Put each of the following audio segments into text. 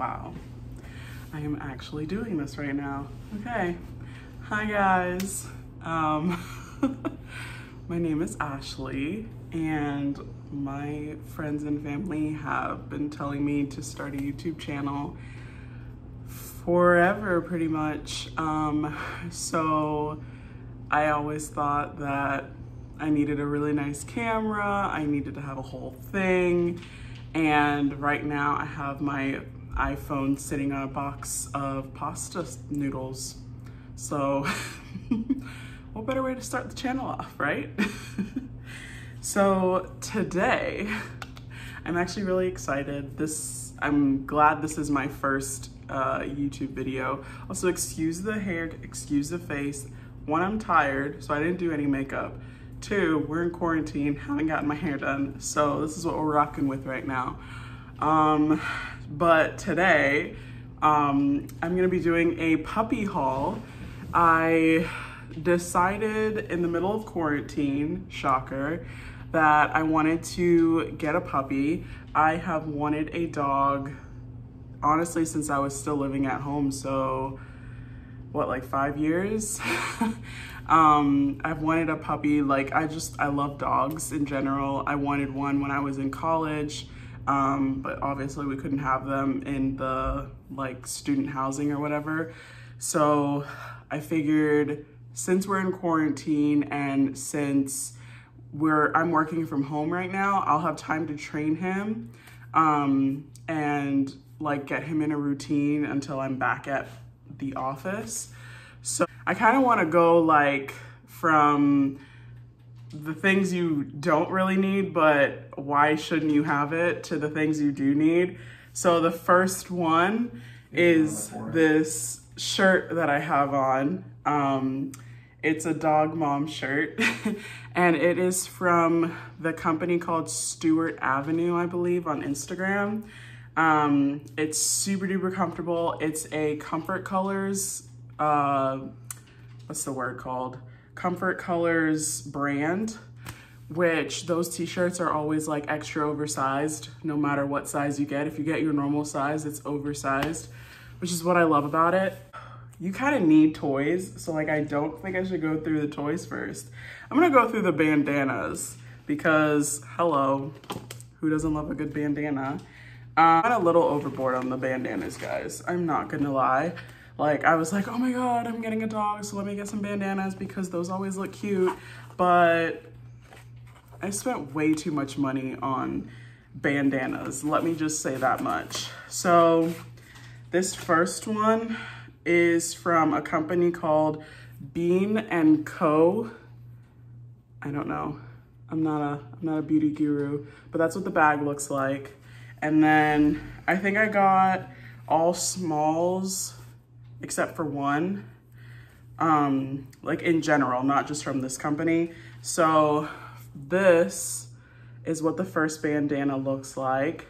Wow. I am actually doing this right now. Okay. Hi guys. Um, my name is Ashley and my friends and family have been telling me to start a YouTube channel forever pretty much. Um, so I always thought that I needed a really nice camera. I needed to have a whole thing. And right now I have my iPhone sitting on a box of pasta noodles. So what better way to start the channel off, right? so today, I'm actually really excited. This, I'm glad this is my first uh, YouTube video. Also, excuse the hair, excuse the face. One, I'm tired, so I didn't do any makeup. Two, we're in quarantine, haven't gotten my hair done, so this is what we're rocking with right now. Um, but today, um, I'm gonna be doing a puppy haul. I decided in the middle of quarantine, shocker, that I wanted to get a puppy. I have wanted a dog, honestly, since I was still living at home, so what, like five years? um, I've wanted a puppy, like I just, I love dogs in general. I wanted one when I was in college, um, but obviously we couldn't have them in the like student housing or whatever. So I figured since we're in quarantine and since we're I'm working from home right now, I'll have time to train him um, and like get him in a routine until I'm back at the office. So I kind of want to go like from the things you don't really need, but why shouldn't you have it to the things you do need. So the first one is this shirt that I have on. Um, it's a dog mom shirt and it is from the company called Stuart Avenue, I believe, on Instagram. Um, it's super duper comfortable. It's a Comfort Colors, uh, what's the word called? Comfort Colors brand, which those t-shirts are always like extra oversized, no matter what size you get. If you get your normal size, it's oversized, which is what I love about it you kind of need toys. So like, I don't think I should go through the toys first. I'm gonna go through the bandanas because hello, who doesn't love a good bandana? Um, I'm a little overboard on the bandanas, guys. I'm not gonna lie. Like, I was like, oh my God, I'm getting a dog, so let me get some bandanas because those always look cute. But I spent way too much money on bandanas. Let me just say that much. So this first one, is from a company called Bean and Co. I don't know. I'm not a I'm not a beauty guru, but that's what the bag looks like. And then I think I got all smalls except for one. Um, like in general, not just from this company. So this is what the first bandana looks like.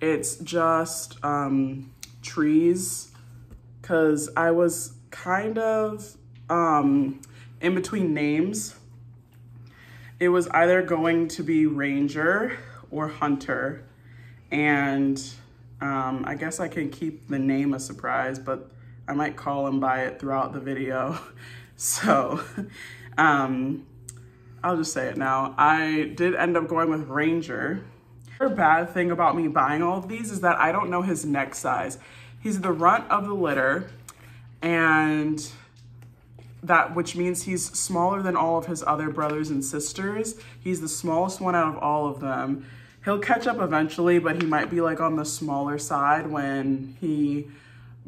It's just um, trees because I was kind of um, in between names. It was either going to be Ranger or Hunter. And um, I guess I can keep the name a surprise, but I might call him by it throughout the video. So um, I'll just say it now. I did end up going with Ranger. The bad thing about me buying all of these is that I don't know his neck size. He's the runt of the litter and that which means he's smaller than all of his other brothers and sisters. He's the smallest one out of all of them. He'll catch up eventually, but he might be like on the smaller side when he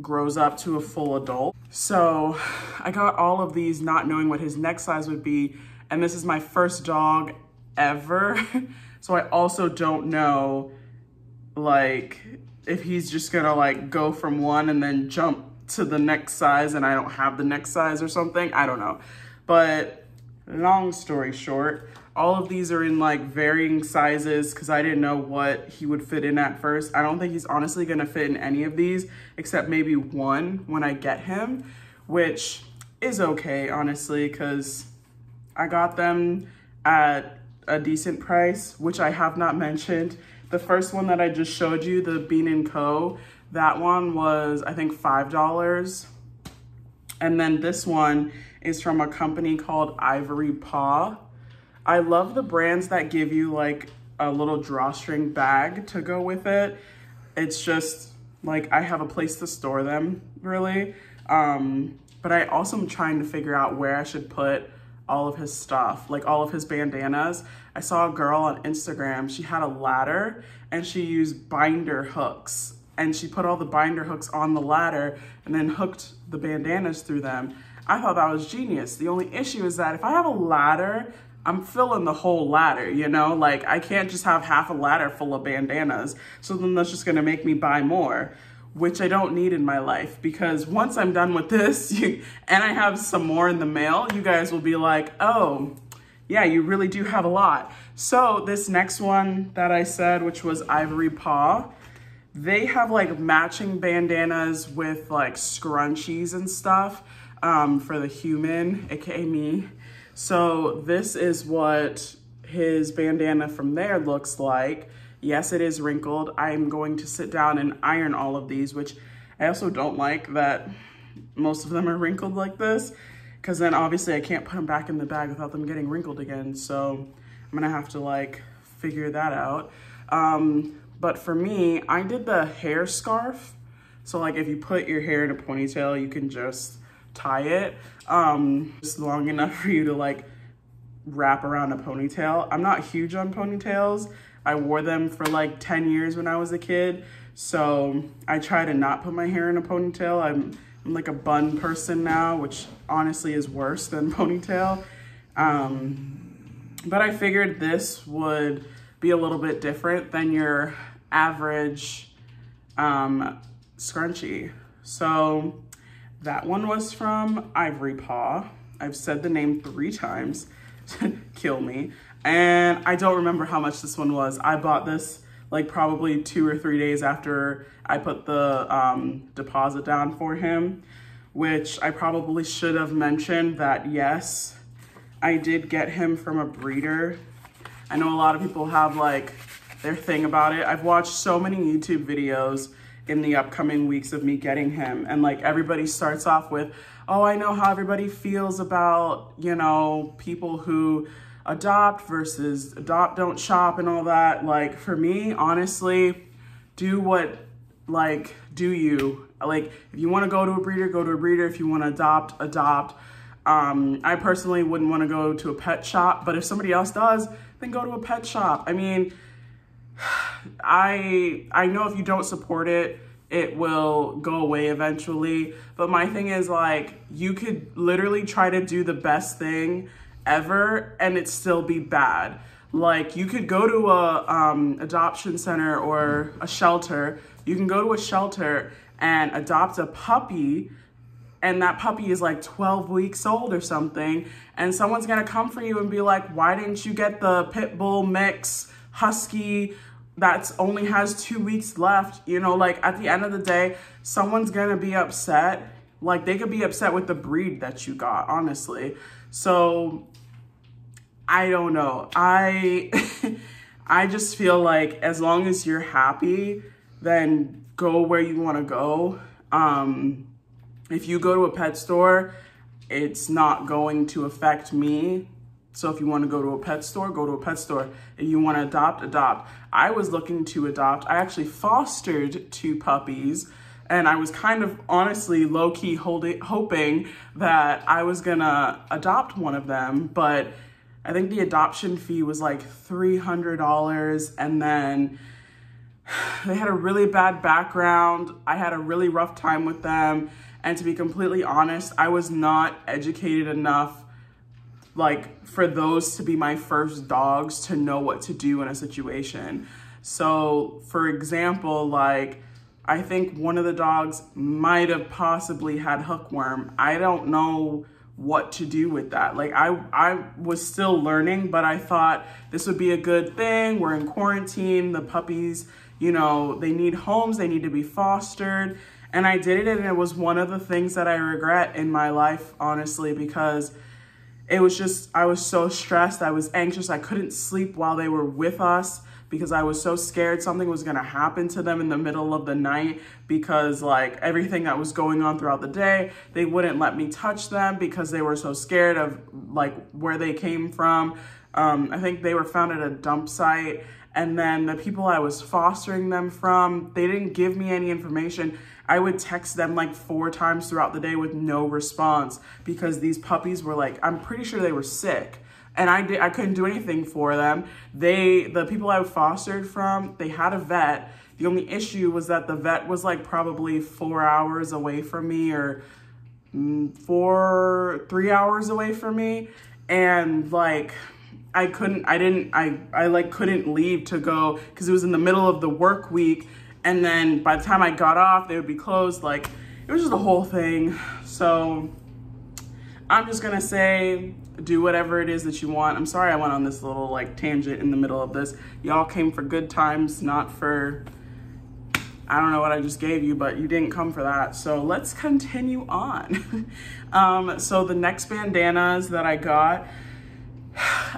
grows up to a full adult. So I got all of these not knowing what his next size would be. And this is my first dog ever. so I also don't know like if he's just gonna like go from one and then jump to the next size and I don't have the next size or something. I don't know. But long story short, all of these are in like varying sizes because I didn't know what he would fit in at first. I don't think he's honestly gonna fit in any of these except maybe one when I get him, which is okay, honestly, because I got them at a decent price, which I have not mentioned. The first one that I just showed you, the Bean & Co., That one was, I think, $5. And then this one is from a company called Ivory Paw. I love the brands that give you like a little drawstring bag to go with it. It's just like I have a place to store them really. Um, but I also am trying to figure out where I should put all of his stuff, like all of his bandanas. I saw a girl on Instagram, she had a ladder and she used binder hooks and she put all the binder hooks on the ladder and then hooked the bandanas through them. I thought that was genius. The only issue is that if I have a ladder, I'm filling the whole ladder, you know? Like I can't just have half a ladder full of bandanas. So then that's just gonna make me buy more, which I don't need in my life because once I'm done with this you, and I have some more in the mail, you guys will be like, oh, yeah, you really do have a lot. So this next one that I said, which was Ivory Paw, they have like matching bandanas with like scrunchies and stuff um, for the human, aka me. So this is what his bandana from there looks like. Yes, it is wrinkled. I'm going to sit down and iron all of these, which I also don't like that most of them are wrinkled like this because then obviously I can't put them back in the bag without them getting wrinkled again. So I'm gonna have to like figure that out. Um, but for me, I did the hair scarf. So like if you put your hair in a ponytail, you can just tie it um, just long enough for you to like wrap around a ponytail. I'm not huge on ponytails. I wore them for like 10 years when I was a kid. So I try to not put my hair in a ponytail. I'm, I'm like a bun person now, which honestly is worse than ponytail. Um, but I figured this would be a little bit different than your average um, scrunchie. So that one was from Ivory Paw. I've said the name three times to kill me. And I don't remember how much this one was. I bought this like probably two or three days after I put the um, deposit down for him, which I probably should have mentioned that yes, I did get him from a breeder. I know a lot of people have like their thing about it. I've watched so many YouTube videos in the upcoming weeks of me getting him. And like everybody starts off with, oh, I know how everybody feels about, you know, people who adopt versus adopt, don't shop and all that. Like for me, honestly, do what, like, do you. Like if you want to go to a breeder, go to a breeder. If you want to adopt, adopt. Um, I personally wouldn't want to go to a pet shop, but if somebody else does, then go to a pet shop. I mean, I I know if you don't support it, it will go away eventually. But my thing is like you could literally try to do the best thing ever and it still be bad. Like you could go to a um, adoption center or a shelter. You can go to a shelter and adopt a puppy and that puppy is like 12 weeks old or something and someone's gonna come for you and be like why didn't you get the pit bull mix husky that's only has two weeks left, you know, like at the end of the day, someone's gonna be upset. Like they could be upset with the breed that you got, honestly. So I don't know. I I just feel like as long as you're happy, then go where you wanna go. Um, if you go to a pet store, it's not going to affect me so if you want to go to a pet store, go to a pet store. If you want to adopt, adopt. I was looking to adopt. I actually fostered two puppies and I was kind of honestly low-key holding, hoping that I was gonna adopt one of them, but I think the adoption fee was like $300 and then they had a really bad background. I had a really rough time with them. And to be completely honest, I was not educated enough like for those to be my first dogs to know what to do in a situation. So for example, like I think one of the dogs might have possibly had hookworm. I don't know what to do with that. Like I, I was still learning, but I thought this would be a good thing. We're in quarantine, the puppies, you know, they need homes, they need to be fostered. And I did it and it was one of the things that I regret in my life, honestly, because it was just, I was so stressed. I was anxious. I couldn't sleep while they were with us because I was so scared something was gonna happen to them in the middle of the night because like everything that was going on throughout the day, they wouldn't let me touch them because they were so scared of like where they came from. Um, I think they were found at a dump site and then the people I was fostering them from, they didn't give me any information. I would text them like four times throughout the day with no response because these puppies were like, I'm pretty sure they were sick and I did I couldn't do anything for them. They the people I fostered from, they had a vet. The only issue was that the vet was like probably four hours away from me or mm, four, three hours away from me. And like, I couldn't, I didn't, I, I like couldn't leave to go because it was in the middle of the work week. And then by the time I got off, they would be closed. Like, it was just a whole thing. So I'm just gonna say, do whatever it is that you want. I'm sorry I went on this little like tangent in the middle of this. Y'all came for good times, not for, I don't know what I just gave you, but you didn't come for that. So let's continue on. um, so the next bandanas that I got,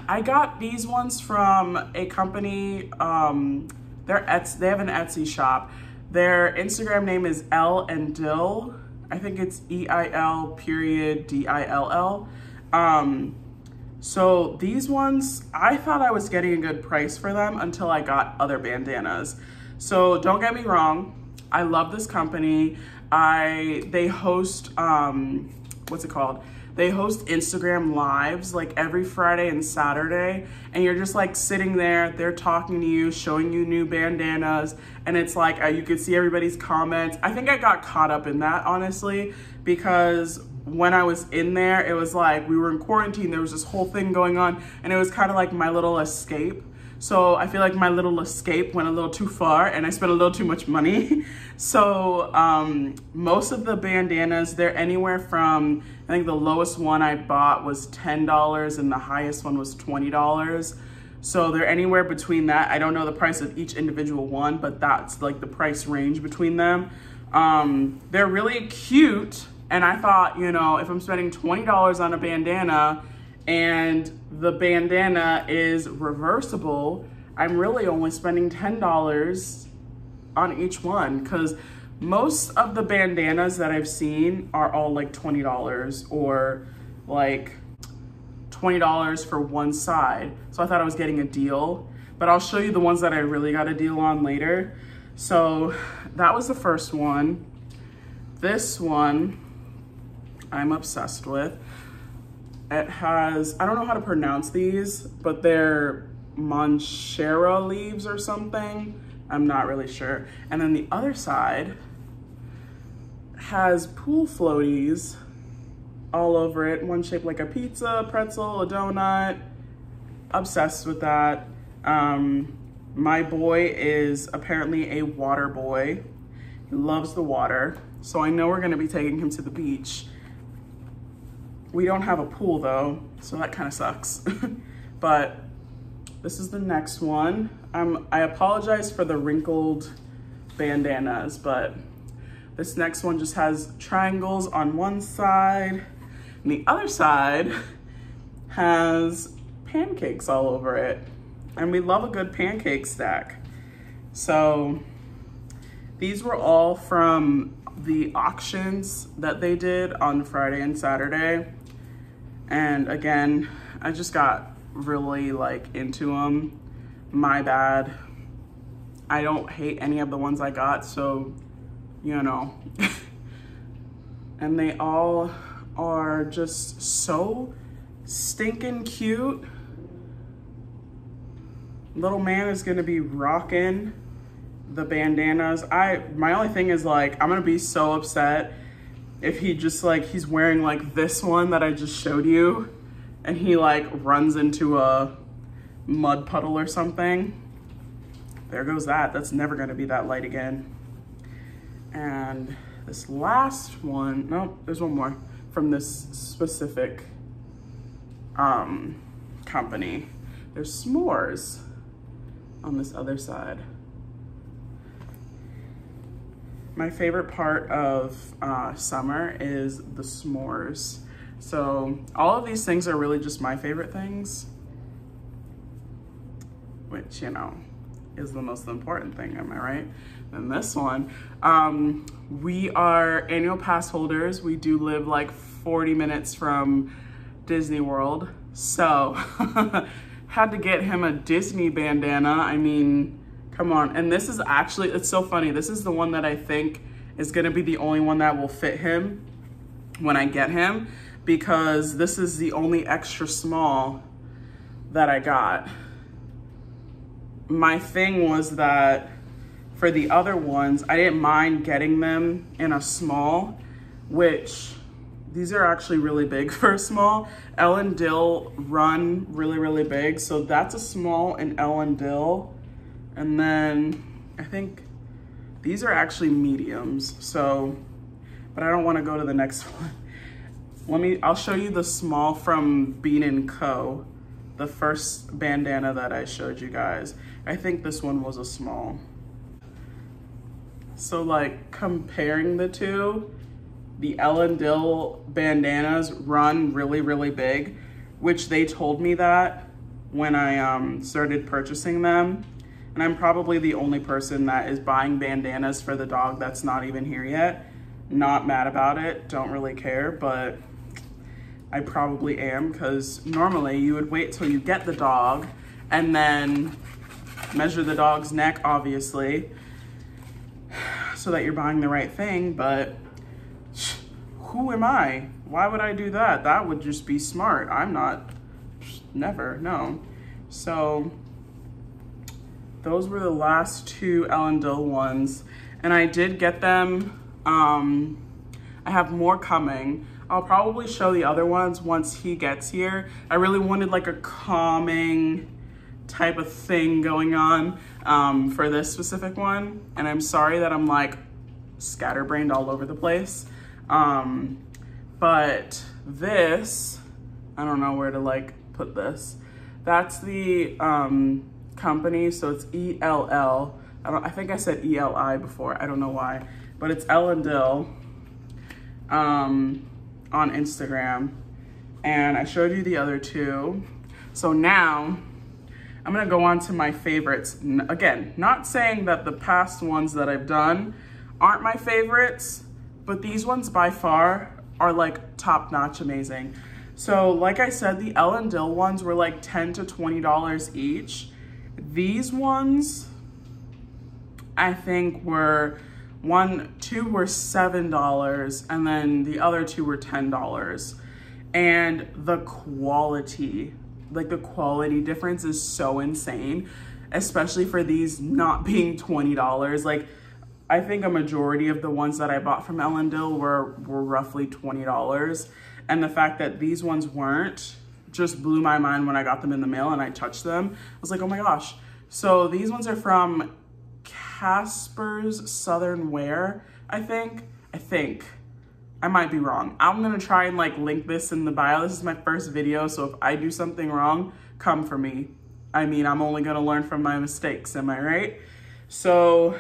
I got these ones from a company, um, they're Etsy, they have an Etsy shop. Their Instagram name is L and Dill. I think it's E-I-L period D-I-L-L. Um, so these ones, I thought I was getting a good price for them until I got other bandanas. So don't get me wrong, I love this company. I, they host, um, what's it called? They host Instagram lives like every Friday and Saturday. And you're just like sitting there, they're talking to you, showing you new bandanas. And it's like, uh, you could see everybody's comments. I think I got caught up in that, honestly, because when I was in there, it was like we were in quarantine. There was this whole thing going on and it was kind of like my little escape. So I feel like my little escape went a little too far and I spent a little too much money. so um, most of the bandanas, they're anywhere from, I think the lowest one I bought was $10 and the highest one was $20. So they're anywhere between that. I don't know the price of each individual one, but that's like the price range between them. Um, they're really cute. And I thought, you know, if I'm spending $20 on a bandana and the bandana is reversible, I'm really only spending $10 on each one because most of the bandanas that I've seen are all like $20 or like $20 for one side. So I thought I was getting a deal, but I'll show you the ones that I really got a deal on later. So that was the first one. This one I'm obsessed with. It has, I don't know how to pronounce these, but they're Monstera leaves or something. I'm not really sure. And then the other side has pool floaties all over it. One shaped like a pizza, pretzel, a donut. Obsessed with that. Um, my boy is apparently a water boy. He loves the water. So I know we're gonna be taking him to the beach we don't have a pool though, so that kind of sucks. but this is the next one. Um, I apologize for the wrinkled bandanas, but this next one just has triangles on one side, and the other side has pancakes all over it. And we love a good pancake stack. So these were all from the auctions that they did on Friday and Saturday. And again, I just got really like into them. My bad. I don't hate any of the ones I got, so, you know. and they all are just so stinking cute. Little man is gonna be rocking the bandanas. I My only thing is like, I'm gonna be so upset if he just like, he's wearing like this one that I just showed you and he like runs into a mud puddle or something. There goes that. That's never gonna be that light again. And this last one, no, there's one more from this specific um, company. There's s'mores on this other side. My favorite part of uh, summer is the s'mores. So all of these things are really just my favorite things, which, you know, is the most important thing, am I right? And this one, um, we are annual pass holders. We do live like 40 minutes from Disney World. So had to get him a Disney bandana. I mean, come on. And this is actually, it's so funny. This is the one that I think is gonna be the only one that will fit him when I get him because this is the only extra small that I got. My thing was that for the other ones, I didn't mind getting them in a small, which these are actually really big for a small. Ellen Dill run really, really big. So that's a small in Ellen Dill. And then I think these are actually mediums. So, but I don't want to go to the next one. Let me, I'll show you the small from Bean & Co. The first bandana that I showed you guys. I think this one was a small. So like comparing the two, the Ellen Dill bandanas run really, really big, which they told me that when I um, started purchasing them. And I'm probably the only person that is buying bandanas for the dog that's not even here yet. Not mad about it, don't really care, but I probably am because normally you would wait till you get the dog and then measure the dog's neck, obviously, so that you're buying the right thing, but who am I? Why would I do that? That would just be smart. I'm not, never, no. So those were the last two Ellen Dill ones. And I did get them, um, I have more coming. I'll probably show the other ones once he gets here. I really wanted like a calming type of thing going on um, for this specific one. And I'm sorry that I'm like scatterbrained all over the place. Um, but this, I don't know where to like put this. That's the um, company, so it's E-L-L. I, think I said E-L-I before, I don't know why. But it's Ellen Dill um, on Instagram. And I showed you the other two. So now I'm gonna go on to my favorites. Again, not saying that the past ones that I've done aren't my favorites, but these ones by far are like top notch amazing. So like I said, the Ellen Dill ones were like 10 to $20 each. These ones, I think were one, two were $7 and then the other two were $10. And the quality, like the quality difference is so insane, especially for these not being $20. Like I think a majority of the ones that I bought from Ellen Dill were, were roughly $20. And the fact that these ones weren't just blew my mind when I got them in the mail and I touched them. I was like, oh my gosh. So these ones are from Casper's Southern Wear, I think. I think. I might be wrong. I'm gonna try and like link this in the bio. This is my first video, so if I do something wrong, come for me. I mean, I'm only gonna learn from my mistakes, am I right? So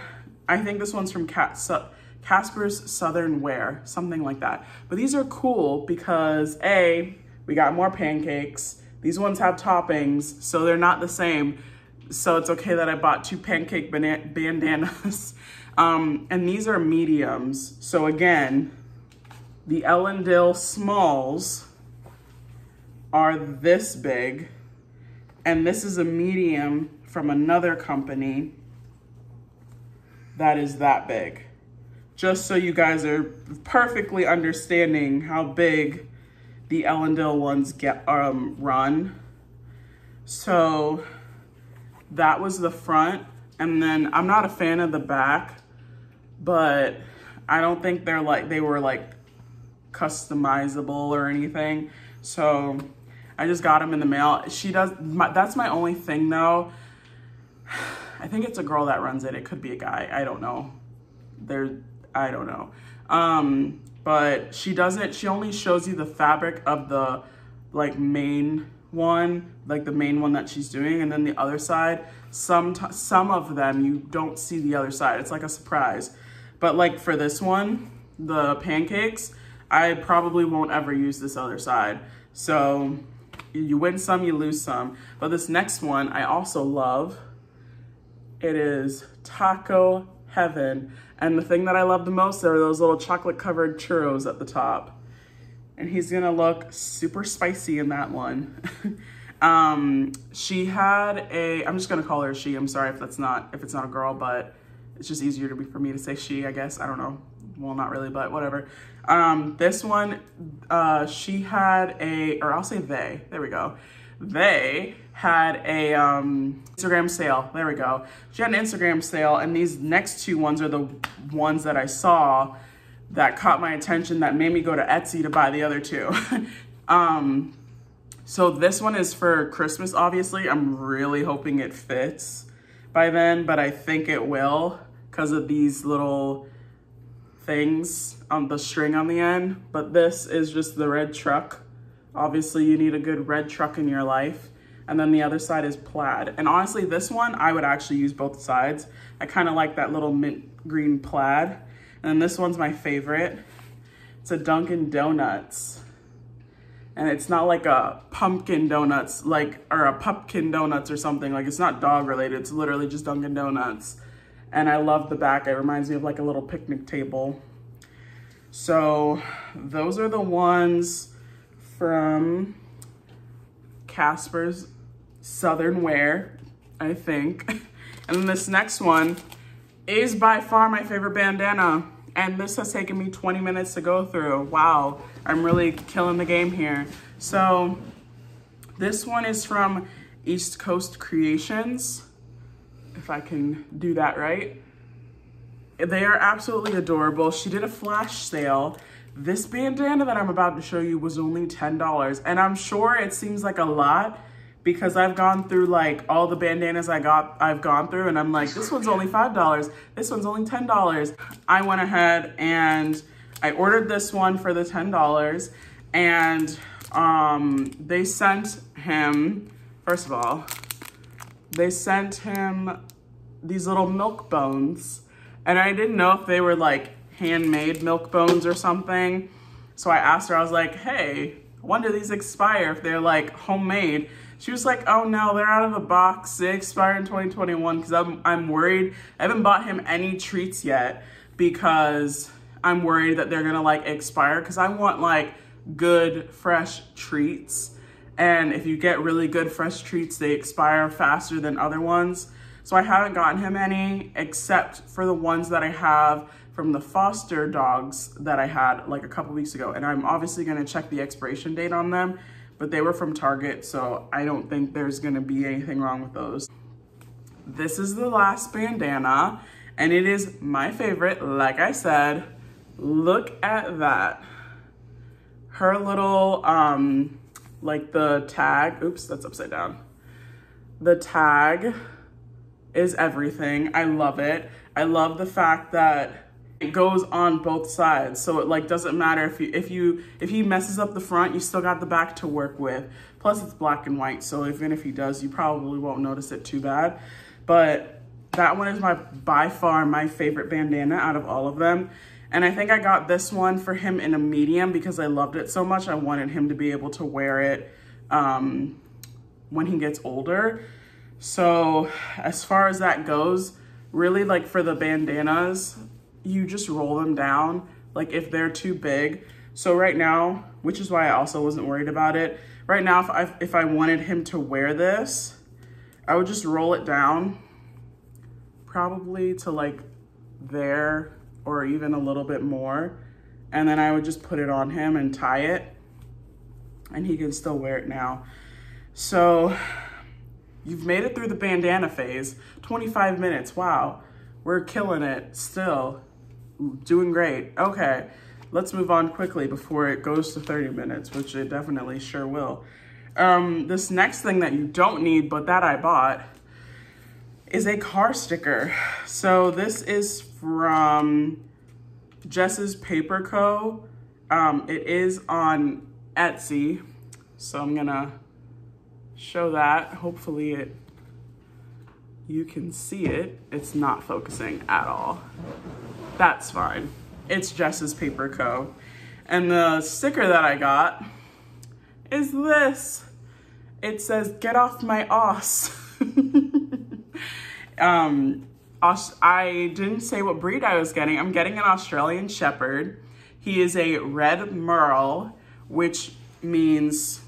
I think this one's from Casper's Southern Wear, something like that. But these are cool because A, we got more pancakes. These ones have toppings, so they're not the same. So it's okay that I bought two pancake bandanas. um, and these are mediums. So again, the Ellen smalls are this big. And this is a medium from another company that is that big. Just so you guys are perfectly understanding how big the Ellen Dill ones get um, run. So that was the front. And then I'm not a fan of the back, but I don't think they're like, they were like customizable or anything. So I just got them in the mail. She does, my, that's my only thing though. I think it's a girl that runs it. It could be a guy. I don't know. There, I don't know. Um, but she doesn't, she only shows you the fabric of the like main one, like the main one that she's doing. And then the other side, some, some of them, you don't see the other side. It's like a surprise. But like for this one, the pancakes, I probably won't ever use this other side. So you win some, you lose some. But this next one, I also love It is taco heaven. And the thing that I love the most are those little chocolate covered churros at the top. And he's gonna look super spicy in that one. um, she had a, I'm just gonna call her she, I'm sorry if that's not, if it's not a girl, but it's just easier to be, for me to say she, I guess, I don't know. Well, not really, but whatever. Um, this one, uh, she had a, or I'll say they, there we go. They had a um, Instagram sale. There we go. She had an Instagram sale, and these next two ones are the ones that I saw that caught my attention that made me go to Etsy to buy the other two. um, so this one is for Christmas, obviously. I'm really hoping it fits by then, but I think it will because of these little things on the string on the end. But this is just the red truck. Obviously, you need a good red truck in your life and then the other side is plaid. And honestly, this one, I would actually use both sides. I kind of like that little mint green plaid. And this one's my favorite. It's a Dunkin' Donuts. And it's not like a pumpkin donuts, like, or a pumpkin donuts or something. Like, it's not dog related. It's literally just Dunkin' Donuts. And I love the back. It reminds me of like a little picnic table. So those are the ones from Casper's Southern Wear, I think. And then this next one is by far my favorite bandana. And this has taken me 20 minutes to go through. Wow, I'm really killing the game here. So this one is from East Coast Creations, if I can do that right. They are absolutely adorable. She did a flash sale. This bandana that I'm about to show you was only $10. And I'm sure it seems like a lot, because I've gone through like all the bandanas I got, I've gone through and I'm like, this one's only $5. This one's only $10. I went ahead and I ordered this one for the $10 and um, they sent him, first of all, they sent him these little milk bones and I didn't know if they were like handmade milk bones or something. So I asked her, I was like, hey, when do these expire if they're like homemade? She was like, oh no, they're out of the box. They expire in 2021 because I'm, I'm worried. I haven't bought him any treats yet because I'm worried that they're gonna like expire because I want like good fresh treats. And if you get really good fresh treats, they expire faster than other ones. So I haven't gotten him any except for the ones that I have from the foster dogs that I had like a couple weeks ago. And I'm obviously gonna check the expiration date on them but they were from Target, so I don't think there's gonna be anything wrong with those. This is the last bandana, and it is my favorite, like I said. Look at that. Her little, um, like the tag, oops, that's upside down. The tag is everything. I love it. I love the fact that it goes on both sides. So it like doesn't matter if you if you if he messes up the front you still got the back to work with. Plus it's black and white so even if he does you probably won't notice it too bad. But that one is my by far my favorite bandana out of all of them. And I think I got this one for him in a medium because I loved it so much I wanted him to be able to wear it um, when he gets older. So as far as that goes really like for the bandanas you just roll them down, like if they're too big. So right now, which is why I also wasn't worried about it. Right now, if I, if I wanted him to wear this, I would just roll it down probably to like there or even a little bit more. And then I would just put it on him and tie it and he can still wear it now. So you've made it through the bandana phase, 25 minutes, wow. We're killing it still doing great. Okay, let's move on quickly before it goes to 30 minutes, which it definitely sure will. Um, this next thing that you don't need, but that I bought, is a car sticker. So this is from Jess's Paper Co. Um, it is on Etsy, so I'm gonna show that. Hopefully it, you can see it. It's not focusing at all. That's fine. It's Jess's Paper Co. And the sticker that I got is this. It says, get off my ass. Um, I didn't say what breed I was getting. I'm getting an Australian Shepherd. He is a red merle, which means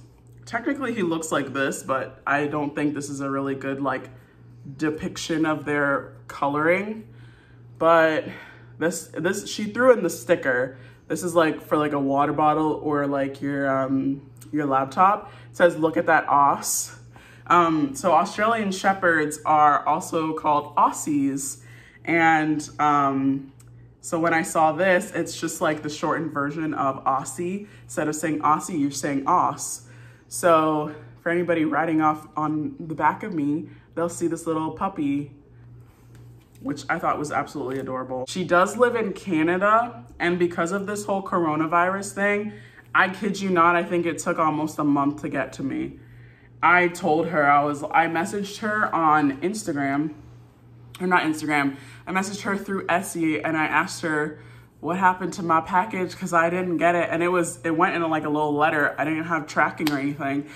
technically he looks like this, but I don't think this is a really good like depiction of their coloring. But this, this she threw in the sticker. This is like for like a water bottle or like your, um, your laptop. It says, look at that Aus. Um, so Australian Shepherds are also called Aussies. And um, so when I saw this, it's just like the shortened version of Aussie. Instead of saying Aussie, you're saying Aus. So for anybody riding off on the back of me, they'll see this little puppy, which I thought was absolutely adorable. She does live in Canada, and because of this whole coronavirus thing, I kid you not, I think it took almost a month to get to me. I told her, I was, I messaged her on Instagram, or not Instagram, I messaged her through Etsy and I asked her what happened to my package because I didn't get it. And it was, it went in like a little letter. I didn't have tracking or anything.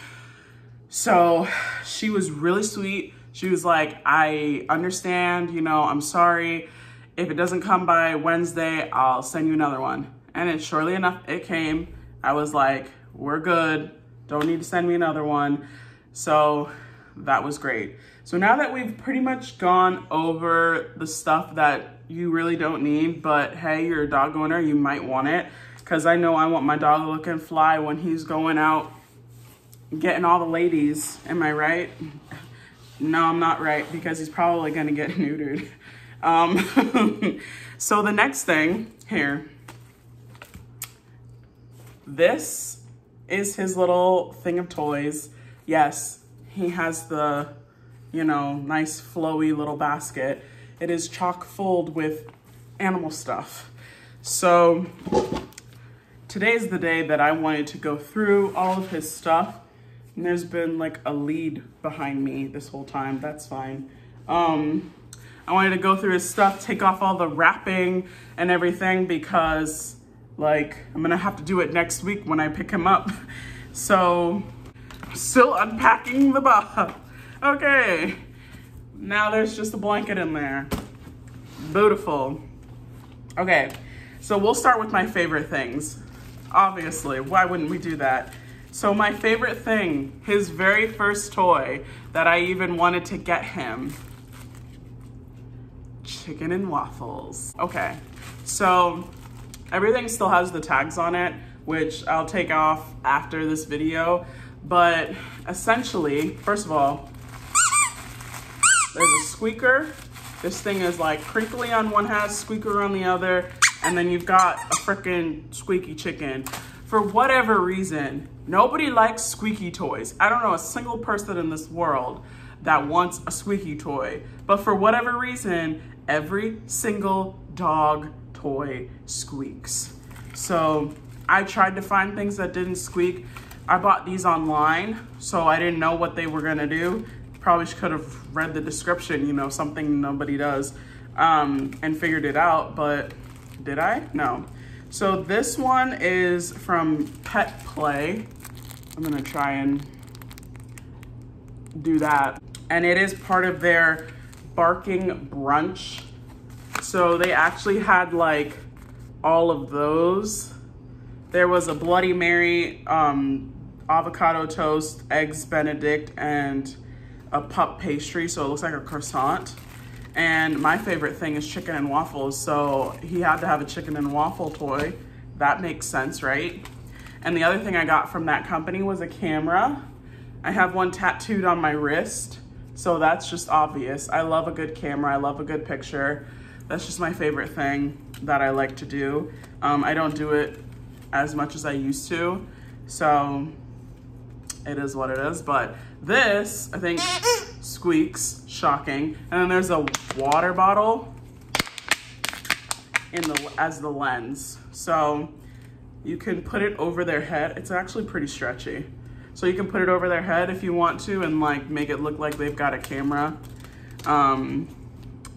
So she was really sweet. She was like, I understand, you know, I'm sorry. If it doesn't come by Wednesday, I'll send you another one. And it surely enough, it came. I was like, we're good. Don't need to send me another one. So that was great. So now that we've pretty much gone over the stuff that you really don't need, but hey, you're a dog owner, you might want it. Cause I know I want my dog looking fly when he's going out getting all the ladies. Am I right? No, I'm not right because he's probably gonna get neutered. Um, so the next thing here, this is his little thing of toys. Yes, he has the, you know, nice flowy little basket. It is chock full with animal stuff. So today's the day that I wanted to go through all of his stuff. And there's been like a lead behind me this whole time. That's fine. Um, I wanted to go through his stuff, take off all the wrapping and everything because like I'm gonna have to do it next week when I pick him up. So still unpacking the box. Okay, now there's just a blanket in there. Beautiful. Okay, so we'll start with my favorite things. Obviously, why wouldn't we do that? So my favorite thing, his very first toy that I even wanted to get him, chicken and waffles. Okay, so everything still has the tags on it, which I'll take off after this video. But essentially, first of all, there's a squeaker. This thing is like crinkly on one half, squeaker on the other, and then you've got a freaking squeaky chicken. For whatever reason, nobody likes squeaky toys. I don't know a single person in this world that wants a squeaky toy. But for whatever reason, every single dog toy squeaks. So I tried to find things that didn't squeak. I bought these online, so I didn't know what they were gonna do. Probably could have read the description, you know, something nobody does, um, and figured it out, but did I? No. So this one is from Pet Play. I'm gonna try and do that. And it is part of their barking brunch. So they actually had like all of those. There was a Bloody Mary um, avocado toast, eggs Benedict, and a pup pastry, so it looks like a croissant. And my favorite thing is chicken and waffles, so he had to have a chicken and waffle toy. That makes sense, right? And the other thing I got from that company was a camera. I have one tattooed on my wrist, so that's just obvious. I love a good camera, I love a good picture. That's just my favorite thing that I like to do. Um, I don't do it as much as I used to, so it is what it is. But this, I think, squeaks, shocking. And then there's a water bottle in the as the lens. So you can put it over their head. It's actually pretty stretchy. So you can put it over their head if you want to and like make it look like they've got a camera. Um,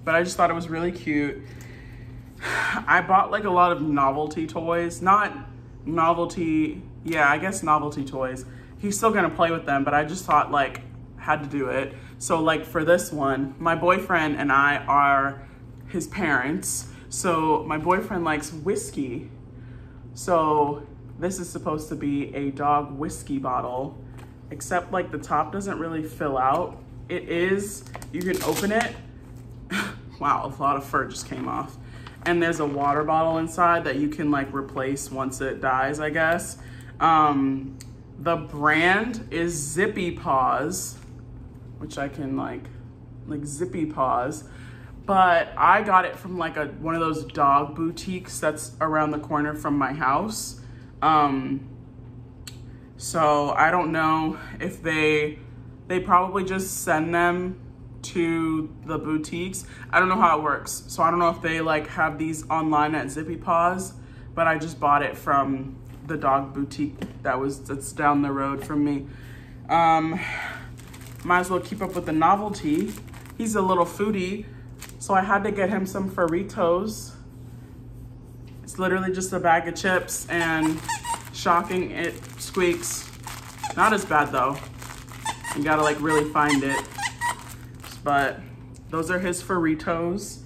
but I just thought it was really cute. I bought like a lot of novelty toys, not novelty, yeah, I guess novelty toys he's still gonna play with them, but I just thought like had to do it. So like for this one, my boyfriend and I are his parents. So my boyfriend likes whiskey. So this is supposed to be a dog whiskey bottle, except like the top doesn't really fill out. It is, you can open it. wow, a lot of fur just came off. And there's a water bottle inside that you can like replace once it dies, I guess. Um, the brand is Zippy Paws, which I can like, like Zippy Paws. But I got it from like a one of those dog boutiques that's around the corner from my house. Um, so I don't know if they, they probably just send them to the boutiques. I don't know how it works. So I don't know if they like have these online at Zippy Paws, but I just bought it from the dog boutique that was that's down the road from me. Um, might as well keep up with the novelty. He's a little foodie, so I had to get him some Fritos. It's literally just a bag of chips and shocking, it squeaks. Not as bad though. You gotta like really find it. But those are his Fritos.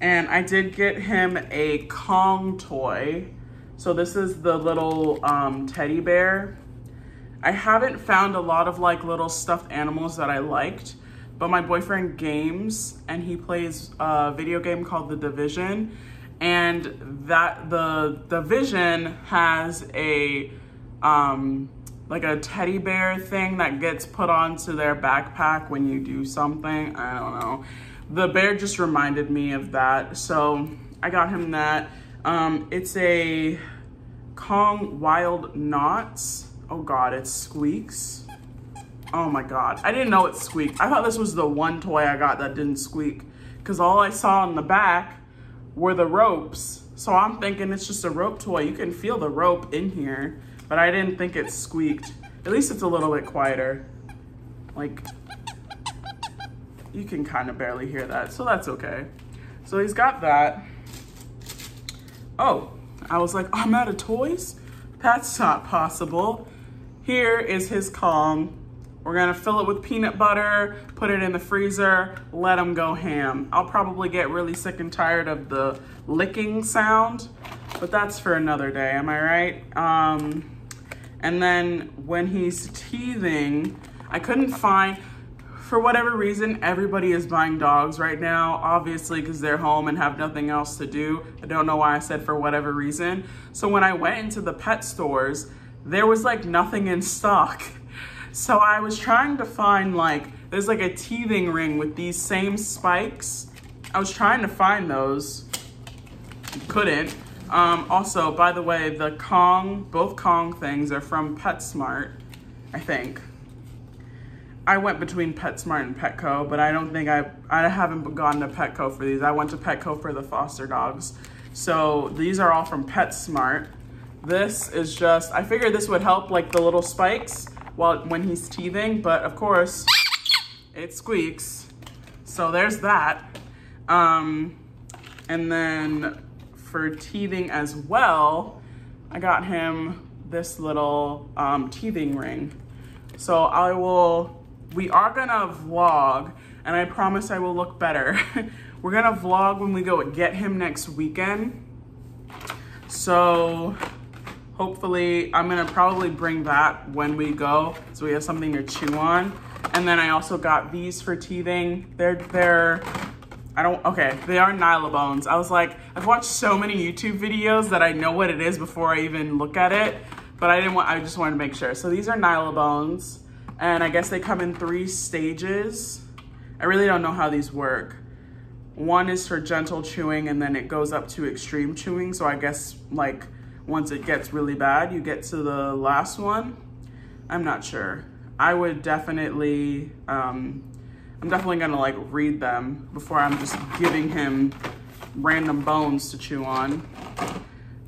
And I did get him a Kong toy. So this is the little um, teddy bear. I haven't found a lot of like little stuffed animals that I liked, but my boyfriend games and he plays a video game called The Division. And that the Division has a um, like a teddy bear thing that gets put onto their backpack when you do something. I don't know. The bear just reminded me of that. So I got him that. Um, it's a Kong Wild Knots. Oh God, it squeaks. Oh my God, I didn't know it squeaked. I thought this was the one toy I got that didn't squeak because all I saw in the back were the ropes. So I'm thinking it's just a rope toy. You can feel the rope in here, but I didn't think it squeaked. At least it's a little bit quieter. Like, you can kind of barely hear that, so that's okay. So he's got that. Oh, I was like, I'm out of toys? That's not possible. Here is his Kong. We're gonna fill it with peanut butter, put it in the freezer, let him go ham. I'll probably get really sick and tired of the licking sound, but that's for another day, am I right? Um, and then when he's teething, I couldn't find, for whatever reason, everybody is buying dogs right now, obviously because they're home and have nothing else to do. I don't know why I said for whatever reason. So when I went into the pet stores, there was like nothing in stock. So I was trying to find like, there's like a teething ring with these same spikes. I was trying to find those, couldn't. Um, also, by the way, the Kong, both Kong things are from PetSmart, I think. I went between PetSmart and Petco, but I don't think I, I haven't gone to Petco for these. I went to Petco for the foster dogs. So these are all from PetSmart. This is just, I figured this would help like the little spikes while when he's teething, but of course it squeaks. So there's that. Um, and then for teething as well, I got him this little um, teething ring. So I will we are gonna vlog and I promise I will look better. We're gonna vlog when we go get him next weekend. So hopefully I'm gonna probably bring that when we go so we have something to chew on. And then I also got these for teething. They're, they're, I don't, okay, they are Nylabones. I was like, I've watched so many YouTube videos that I know what it is before I even look at it, but I didn't want, I just wanted to make sure. So these are Nylabones. And I guess they come in three stages. I really don't know how these work. One is for gentle chewing and then it goes up to extreme chewing. So I guess like once it gets really bad, you get to the last one. I'm not sure. I would definitely, um, I'm definitely gonna like read them before I'm just giving him random bones to chew on.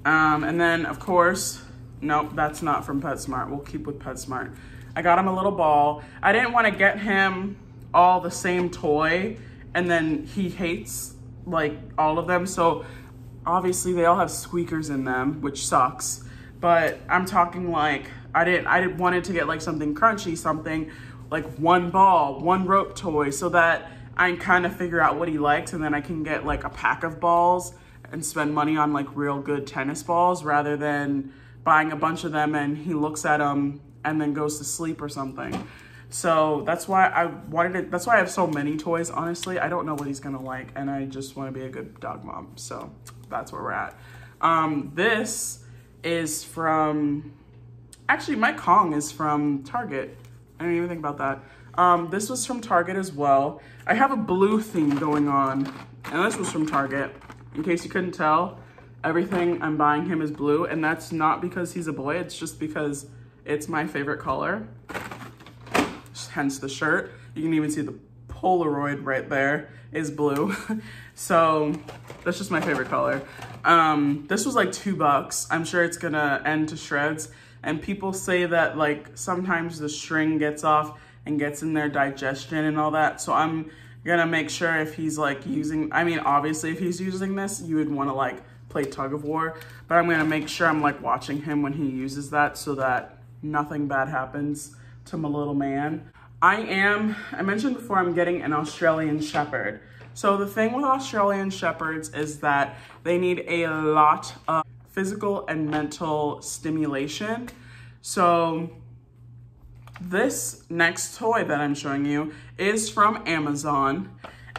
Um, and then of course, nope, that's not from PetSmart. We'll keep with PetSmart. I got him a little ball. I didn't want to get him all the same toy and then he hates like all of them. So obviously they all have squeakers in them, which sucks. But I'm talking like, I didn't, I didn't wanted to get like something crunchy, something like one ball, one rope toy so that I can kind of figure out what he likes and then I can get like a pack of balls and spend money on like real good tennis balls rather than buying a bunch of them and he looks at them and then goes to sleep or something. So that's why I wanted it. That's why I have so many toys, honestly. I don't know what he's gonna like and I just wanna be a good dog mom. So that's where we're at. Um, this is from, actually my Kong is from Target. I didn't even think about that. Um, this was from Target as well. I have a blue theme going on and this was from Target. In case you couldn't tell, everything I'm buying him is blue and that's not because he's a boy, it's just because it's my favorite color. Hence the shirt. You can even see the Polaroid right there is blue. so that's just my favorite color. Um, this was like two bucks. I'm sure it's gonna end to shreds. And people say that like sometimes the string gets off and gets in their digestion and all that. So I'm gonna make sure if he's like using, I mean, obviously if he's using this, you would wanna like play tug of war, but I'm gonna make sure I'm like watching him when he uses that so that nothing bad happens to my little man. I am, I mentioned before, I'm getting an Australian Shepherd. So the thing with Australian Shepherds is that they need a lot of physical and mental stimulation. So this next toy that I'm showing you is from Amazon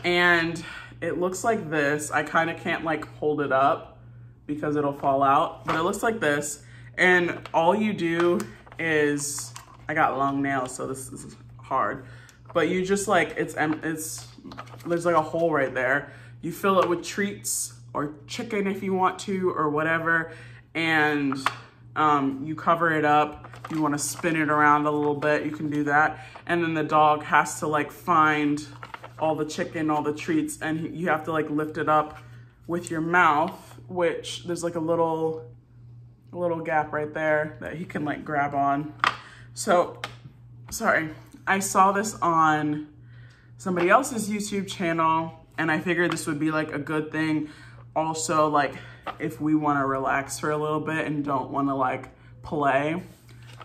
and it looks like this. I kind of can't like hold it up because it'll fall out, but it looks like this. And all you do is, I got long nails, so this is hard, but you just like, it's, it's, there's like a hole right there. You fill it with treats or chicken if you want to or whatever. And um, you cover it up. You wanna spin it around a little bit, you can do that. And then the dog has to like find all the chicken, all the treats, and you have to like lift it up with your mouth, which there's like a little, a little gap right there that he can like grab on. So, sorry, I saw this on somebody else's YouTube channel and I figured this would be like a good thing. Also, like if we want to relax for a little bit and don't want to like play,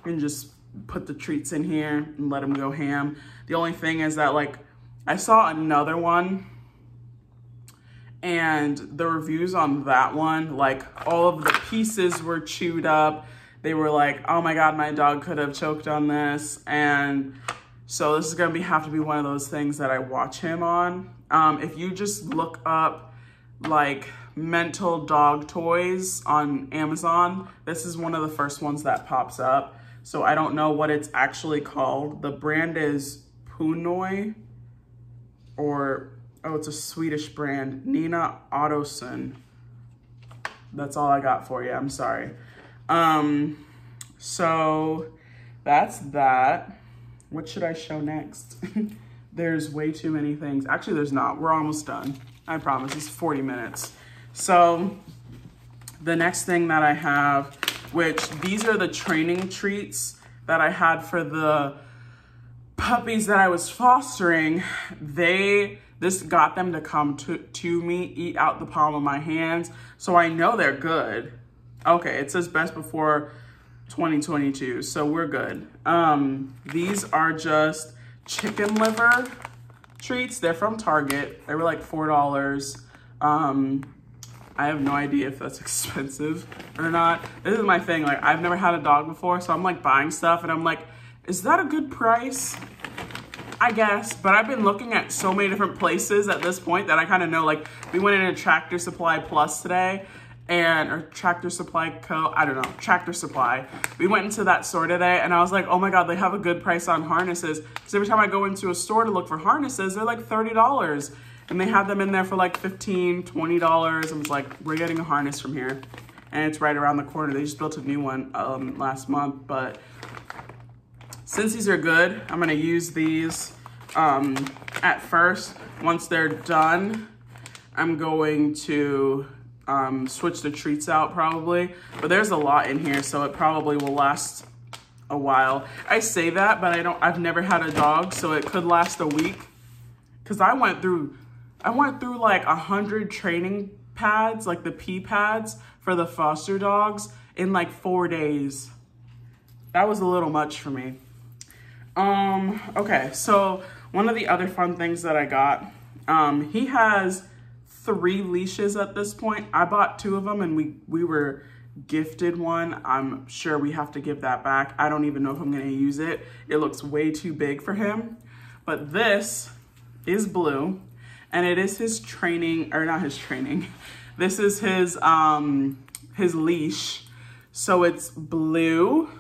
and just put the treats in here and let them go ham. The only thing is that like I saw another one and the reviews on that one, like all of the pieces were chewed up. They were like, oh my God, my dog could have choked on this. And so this is gonna be have to be one of those things that I watch him on. Um, if you just look up like mental dog toys on Amazon, this is one of the first ones that pops up. So I don't know what it's actually called. The brand is Punoi or, oh, it's a Swedish brand, Nina Ottosson. That's all I got for you, I'm sorry. Um, so that's that. What should I show next? there's way too many things. Actually, there's not. We're almost done. I promise. It's 40 minutes. So the next thing that I have, which these are the training treats that I had for the puppies that I was fostering. They, this got them to come to, to me, eat out the palm of my hands. So I know they're good. Okay, it says best before 2022, so we're good. Um, these are just chicken liver treats. They're from Target. They were like $4. Um, I have no idea if that's expensive or not. This is my thing. Like, I've never had a dog before, so I'm like buying stuff and I'm like, is that a good price? I guess, but I've been looking at so many different places at this point that I kind of know, like, we went in a Tractor Supply Plus today and or Tractor Supply Co. I don't know, Tractor Supply. We went into that store today and I was like, oh my God, they have a good price on harnesses. Because every time I go into a store to look for harnesses, they're like $30. And they have them in there for like $15, $20. I was like, we're getting a harness from here. And it's right around the corner. They just built a new one um, last month. But since these are good, I'm gonna use these um, at first. Once they're done, I'm going to um, switch the treats out probably. But there's a lot in here, so it probably will last a while. I say that, but I don't, I've never had a dog, so it could last a week. Cause I went through, I went through like a hundred training pads, like the pee pads for the foster dogs in like four days. That was a little much for me. Um, okay, so one of the other fun things that I got, um, he has three leashes at this point. I bought two of them and we, we were gifted one. I'm sure we have to give that back. I don't even know if I'm gonna use it. It looks way too big for him. But this is blue and it is his training, or not his training. This is his, um, his leash. So it's blue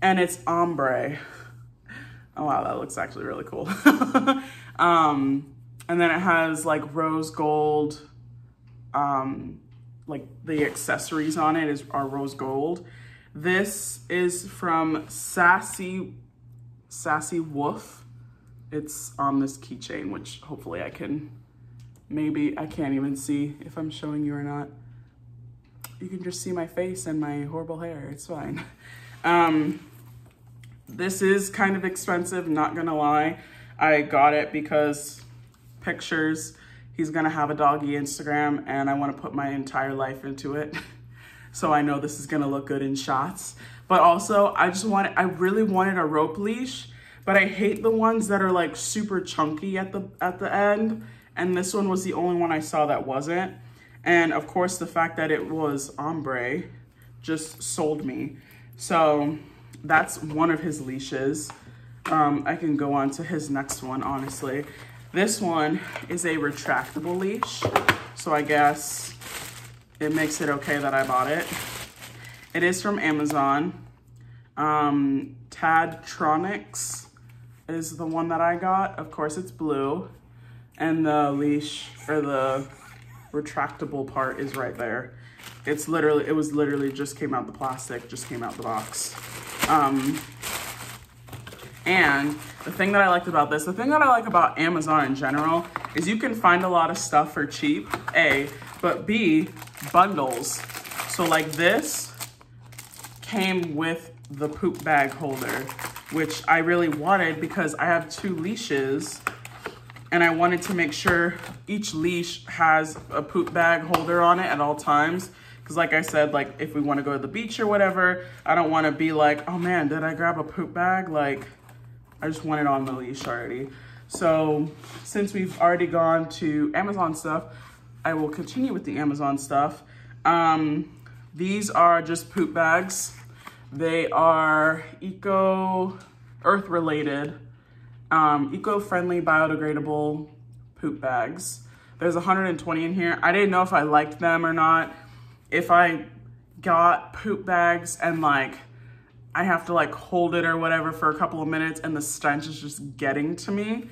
and it's ombre. Oh wow, that looks actually really cool. um, and then it has like rose gold, um, like the accessories on it is are rose gold. This is from Sassy, Sassy Woof. It's on this keychain, which hopefully I can, maybe, I can't even see if I'm showing you or not. You can just see my face and my horrible hair, it's fine. Um, this is kind of expensive, not gonna lie. I got it because pictures, he's gonna have a doggy Instagram and I wanna put my entire life into it. so I know this is gonna look good in shots. But also I just wanted, I really wanted a rope leash, but I hate the ones that are like super chunky at the, at the end. And this one was the only one I saw that wasn't. And of course the fact that it was ombre just sold me. So that's one of his leashes. Um, I can go on to his next one, honestly. This one is a retractable leash. So I guess it makes it okay that I bought it. It is from Amazon. Um, TaoTronics is the one that I got. Of course, it's blue. And the leash, or the retractable part is right there. It's literally, it was literally just came out the plastic, just came out the box. Um, and the thing that I liked about this, the thing that I like about Amazon in general is you can find a lot of stuff for cheap, A, but B, bundles. So like this came with the poop bag holder, which I really wanted because I have two leashes and I wanted to make sure each leash has a poop bag holder on it at all times because like I said, like if we want to go to the beach or whatever, I don't want to be like, oh man, did I grab a poop bag? Like, I just want it on the leash already. So since we've already gone to Amazon stuff, I will continue with the Amazon stuff. Um, these are just poop bags. They are eco, earth related, um, eco-friendly, biodegradable poop bags. There's 120 in here. I didn't know if I liked them or not if I got poop bags and like I have to like hold it or whatever for a couple of minutes and the stench is just getting to me,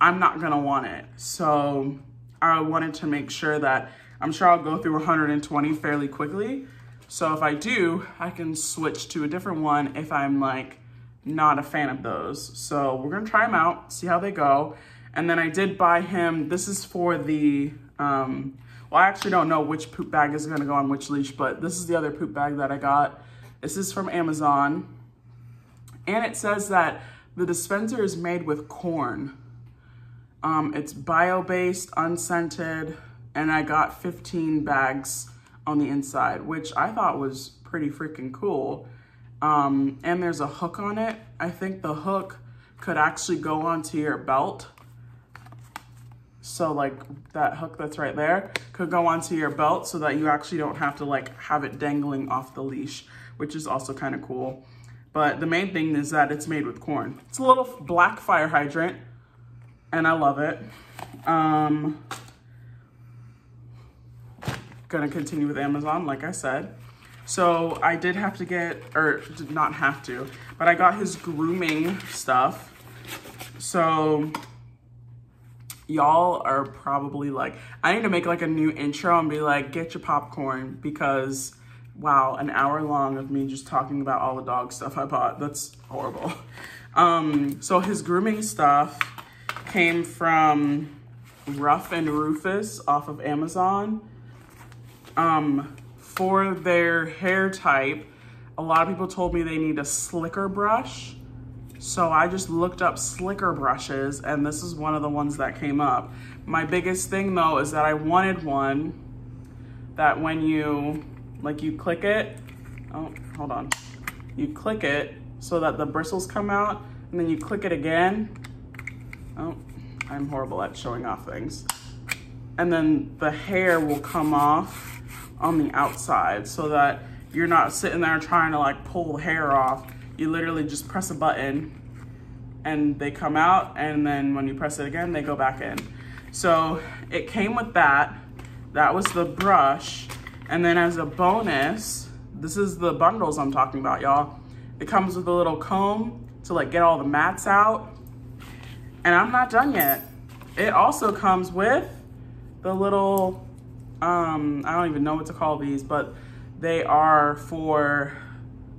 I'm not gonna want it. So I wanted to make sure that I'm sure I'll go through 120 fairly quickly. So if I do, I can switch to a different one if I'm like not a fan of those. So we're gonna try them out, see how they go. And then I did buy him, this is for the um, well, I actually don't know which poop bag is gonna go on which leash, but this is the other poop bag that I got. This is from Amazon. And it says that the dispenser is made with corn. Um, it's bio-based, unscented, and I got 15 bags on the inside, which I thought was pretty freaking cool. Um, and there's a hook on it. I think the hook could actually go onto your belt so like that hook that's right there could go onto your belt so that you actually don't have to like have it dangling off the leash, which is also kind of cool. But the main thing is that it's made with corn. It's a little black fire hydrant and I love it. Um, gonna continue with Amazon, like I said. So I did have to get, or did not have to, but I got his grooming stuff. So y'all are probably like, I need to make like a new intro and be like, get your popcorn because wow, an hour long of me just talking about all the dog stuff I bought. That's horrible. Um, so his grooming stuff came from Ruff and Rufus off of Amazon. Um, for their hair type, a lot of people told me they need a slicker brush. So I just looked up slicker brushes and this is one of the ones that came up. My biggest thing though is that I wanted one that when you, like you click it, oh, hold on. You click it so that the bristles come out and then you click it again. Oh, I'm horrible at showing off things. And then the hair will come off on the outside so that you're not sitting there trying to like pull the hair off. You literally just press a button and they come out and then when you press it again, they go back in. So it came with that. That was the brush. And then as a bonus, this is the bundles I'm talking about, y'all. It comes with a little comb to like get all the mats out. And I'm not done yet. It also comes with the little, um, I don't even know what to call these, but they are for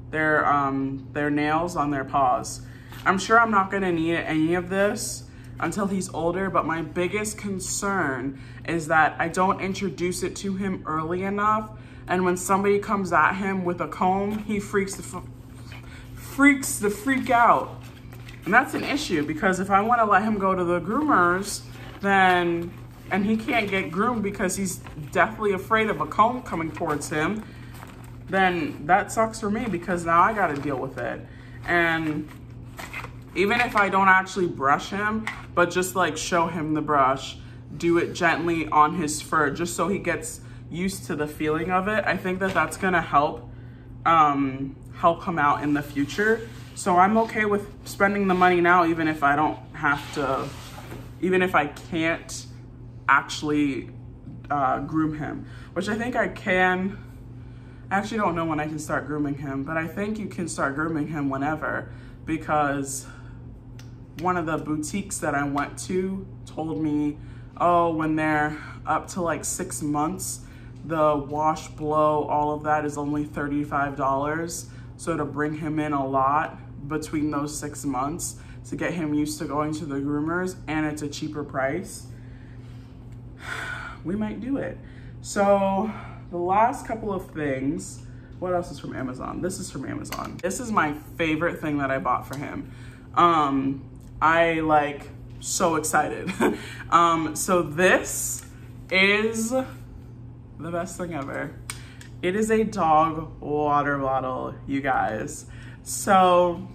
their, um, their nails on their paws. I'm sure I'm not gonna need any of this until he's older, but my biggest concern is that I don't introduce it to him early enough. And when somebody comes at him with a comb, he freaks the, freaks the freak out. And that's an issue because if I wanna let him go to the groomers, then, and he can't get groomed because he's deathly afraid of a comb coming towards him, then that sucks for me because now I gotta deal with it. And even if I don't actually brush him, but just like show him the brush, do it gently on his fur, just so he gets used to the feeling of it. I think that that's gonna help, um, help him out in the future. So I'm okay with spending the money now, even if I don't have to, even if I can't actually uh, groom him, which I think I can. I actually don't know when I can start grooming him, but I think you can start grooming him whenever because one of the boutiques that I went to told me, oh, when they're up to like six months, the wash, blow, all of that is only $35. So to bring him in a lot between those six months to get him used to going to the groomers and it's a cheaper price, we might do it. So the last couple of things, what else is from Amazon? This is from Amazon. This is my favorite thing that I bought for him. Um, I like so excited. um, so this is the best thing ever. It is a dog water bottle, you guys. So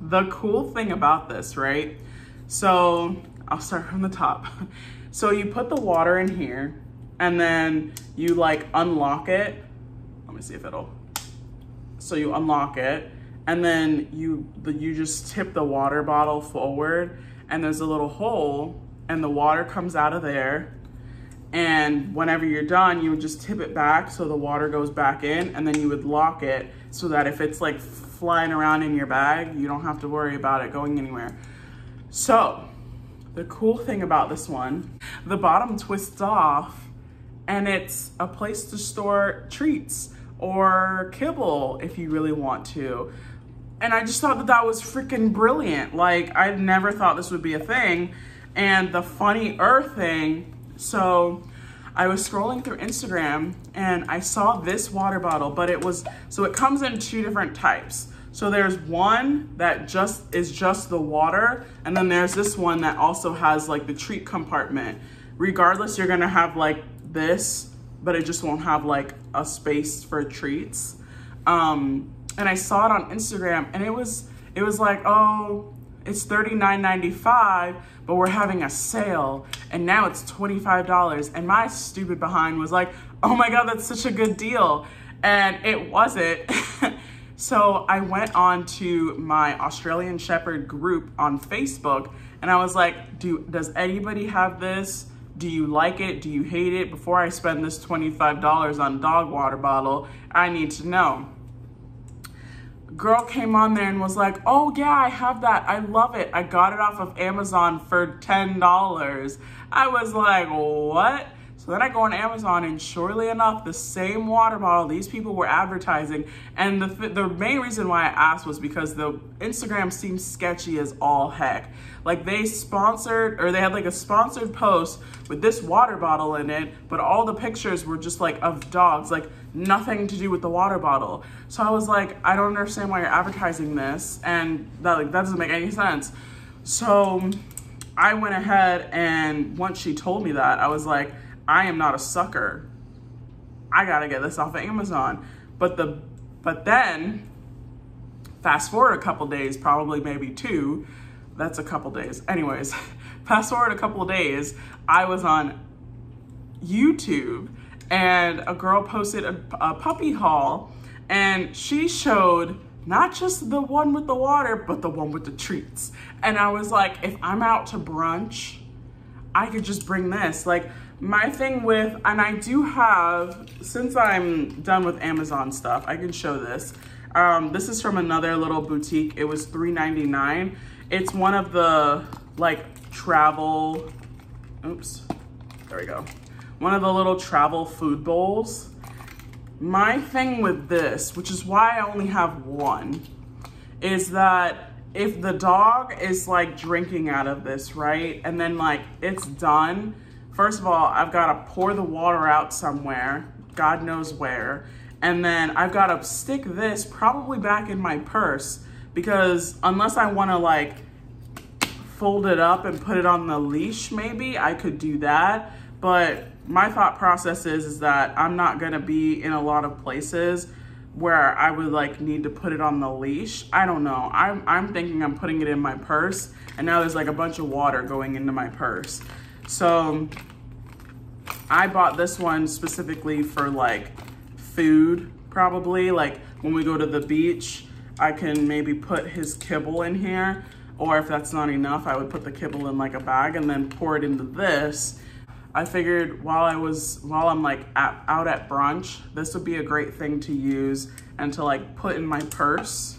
the cool thing about this, right? So I'll start from the top. So you put the water in here and then you like unlock it. Let me see if it'll. So you unlock it and then you you just tip the water bottle forward and there's a little hole and the water comes out of there. And whenever you're done you would just tip it back so the water goes back in and then you would lock it so that if it's like flying around in your bag you don't have to worry about it going anywhere. So the cool thing about this one the bottom twists off and it's a place to store treats or kibble if you really want to and I just thought that that was freaking brilliant. Like, I never thought this would be a thing. And the funny funnier thing, so I was scrolling through Instagram and I saw this water bottle, but it was, so it comes in two different types. So there's one that just is just the water, and then there's this one that also has like the treat compartment. Regardless, you're gonna have like this, but it just won't have like a space for treats. Um, and I saw it on Instagram and it was it was like, oh, it's $39.95, but we're having a sale and now it's $25. And my stupid behind was like, oh my God, that's such a good deal. And it wasn't. so I went on to my Australian Shepherd group on Facebook and I was like, do, does anybody have this? Do you like it? Do you hate it? Before I spend this $25 on dog water bottle, I need to know girl came on there and was like, oh yeah, I have that. I love it. I got it off of Amazon for $10. I was like, what? So then I go on Amazon and surely enough, the same water bottle these people were advertising. And the, the main reason why I asked was because the Instagram seems sketchy as all heck. Like they sponsored, or they had like a sponsored post with this water bottle in it, but all the pictures were just like of dogs, like nothing to do with the water bottle. So I was like, I don't understand why you're advertising this. And that like, that doesn't make any sense. So I went ahead and once she told me that, I was like, I am not a sucker. I gotta get this off of Amazon. But the but then Fast forward a couple days, probably maybe two, that's a couple days. Anyways, fast forward a couple days, I was on YouTube and a girl posted a, a puppy haul and she showed not just the one with the water, but the one with the treats. And I was like, if I'm out to brunch, I could just bring this. Like my thing with, and I do have, since I'm done with Amazon stuff, I can show this. Um, this is from another little boutique. It was $3.99. It's one of the like travel, oops, there we go. One of the little travel food bowls. My thing with this, which is why I only have one, is that if the dog is like drinking out of this, right? And then like it's done, first of all, I've got to pour the water out somewhere, God knows where. And then I've got to stick this probably back in my purse because unless I want to like fold it up and put it on the leash, maybe I could do that. But my thought process is, is that I'm not gonna be in a lot of places where I would like need to put it on the leash. I don't know. I'm, I'm thinking I'm putting it in my purse and now there's like a bunch of water going into my purse. So I bought this one specifically for like food probably. Like when we go to the beach, I can maybe put his kibble in here or if that's not enough, I would put the kibble in like a bag and then pour it into this. I figured while I was, while I'm like at, out at brunch, this would be a great thing to use and to like put in my purse.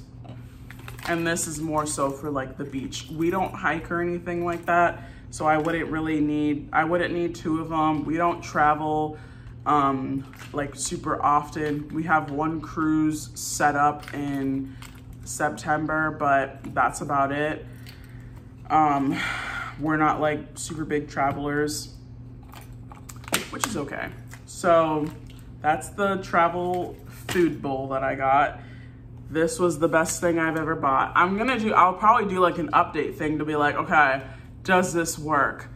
And this is more so for like the beach. We don't hike or anything like that. So I wouldn't really need, I wouldn't need two of them. We don't travel um, like super often. We have one cruise set up in September, but that's about it. Um, we're not like super big travelers, which is okay. So that's the travel food bowl that I got. This was the best thing I've ever bought. I'm gonna do, I'll probably do like an update thing to be like, okay, does this work?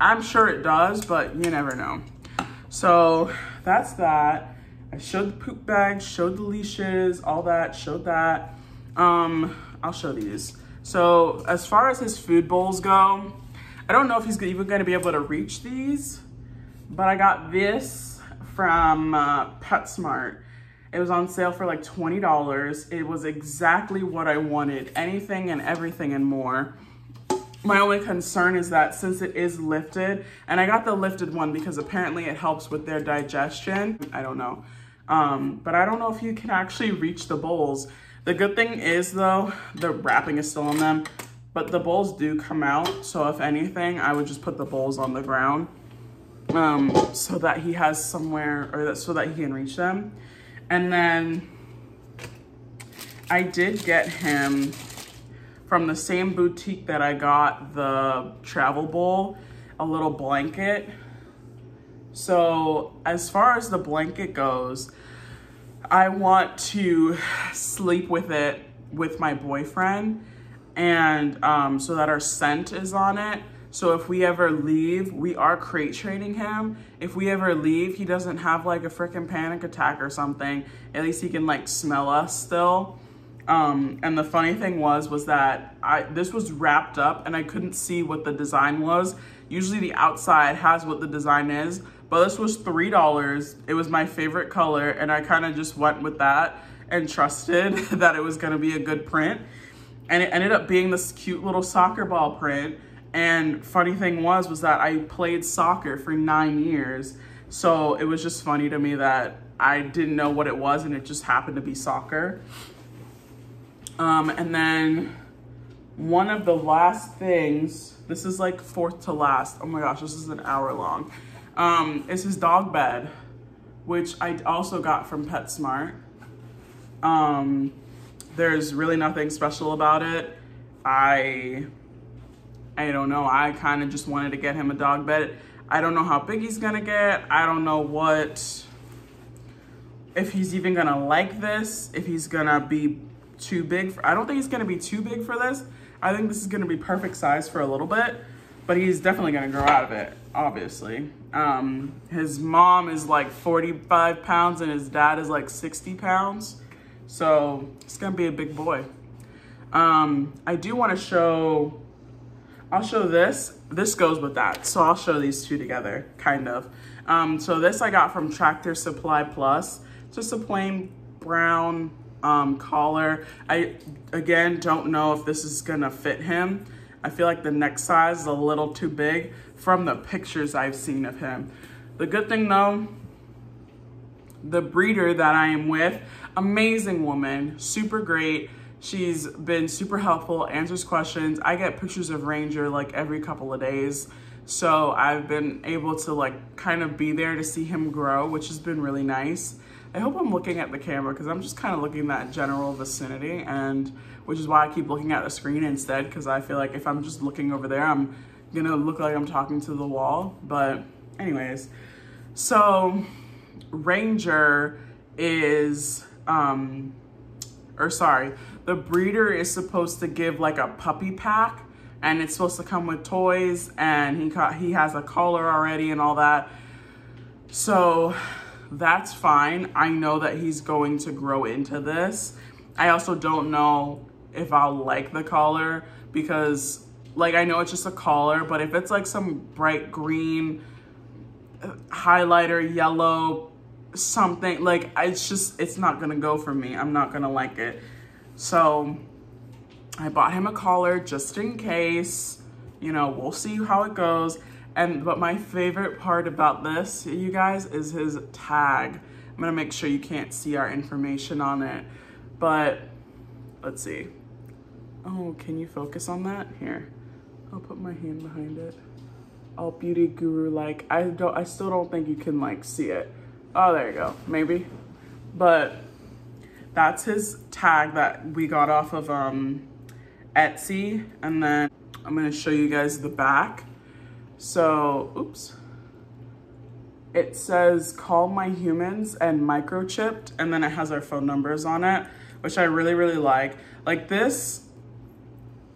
I'm sure it does, but you never know. So that's that. I showed the poop bag, showed the leashes, all that, showed that. Um, I'll show these. So as far as his food bowls go, I don't know if he's even gonna be able to reach these, but I got this from uh, PetSmart. It was on sale for like $20. It was exactly what I wanted, anything and everything and more. My only concern is that since it is lifted, and I got the lifted one because apparently it helps with their digestion. I don't know. Um, but I don't know if you can actually reach the bowls. The good thing is though, the wrapping is still on them, but the bowls do come out. So if anything, I would just put the bowls on the ground um, so that he has somewhere, or that, so that he can reach them. And then I did get him from the same boutique that I got the travel bowl, a little blanket. So as far as the blanket goes, I want to sleep with it with my boyfriend and um, so that our scent is on it. So if we ever leave, we are crate training him. If we ever leave, he doesn't have like a freaking panic attack or something. At least he can like smell us still. Um, and the funny thing was, was that I this was wrapped up and I couldn't see what the design was. Usually the outside has what the design is, but this was $3. It was my favorite color and I kind of just went with that and trusted that it was gonna be a good print. And it ended up being this cute little soccer ball print. And funny thing was, was that I played soccer for nine years. So it was just funny to me that I didn't know what it was and it just happened to be soccer. Um, and then one of the last things, this is like fourth to last. Oh my gosh, this is an hour long um, is his dog bed, which I also got from PetSmart. Um, there's really nothing special about it. I, I don't know. I kind of just wanted to get him a dog bed. I don't know how big he's gonna get. I don't know what, if he's even gonna like this, if he's gonna be too big. For, I don't think he's gonna be too big for this. I think this is gonna be perfect size for a little bit but he's definitely gonna grow out of it, obviously. Um, his mom is like 45 pounds and his dad is like 60 pounds. So it's gonna be a big boy. Um, I do want to show, I'll show this. This goes with that. So I'll show these two together, kind of. Um, so this I got from Tractor Supply Plus. Just a plain brown um, collar. I, again, don't know if this is gonna fit him. I feel like the neck size is a little too big from the pictures I've seen of him. The good thing though, the breeder that I am with, amazing woman, super great. She's been super helpful, answers questions. I get pictures of Ranger like every couple of days. So I've been able to like kind of be there to see him grow, which has been really nice. I hope I'm looking at the camera because I'm just kind of looking that general vicinity and which is why I keep looking at the screen instead because I feel like if I'm just looking over there, I'm gonna look like I'm talking to the wall. But anyways, so Ranger is, um, or sorry, the breeder is supposed to give like a puppy pack and it's supposed to come with toys and he got, he has a collar already and all that. So that's fine. I know that he's going to grow into this. I also don't know if I'll like the collar because like I know it's just a collar, but if it's like some bright green uh, highlighter, yellow, something like it's just, it's not gonna go for me. I'm not gonna like it. So I bought him a collar just in case, you know, we'll see how it goes. And, but my favorite part about this, you guys, is his tag. I'm gonna make sure you can't see our information on it, but let's see. Oh, can you focus on that? Here, I'll put my hand behind it. All beauty guru like. I don't. I still don't think you can like see it. Oh, there you go. Maybe, but that's his tag that we got off of um, Etsy, and then I'm gonna show you guys the back. So, oops. It says call my humans and microchipped, and then it has our phone numbers on it, which I really, really like. Like this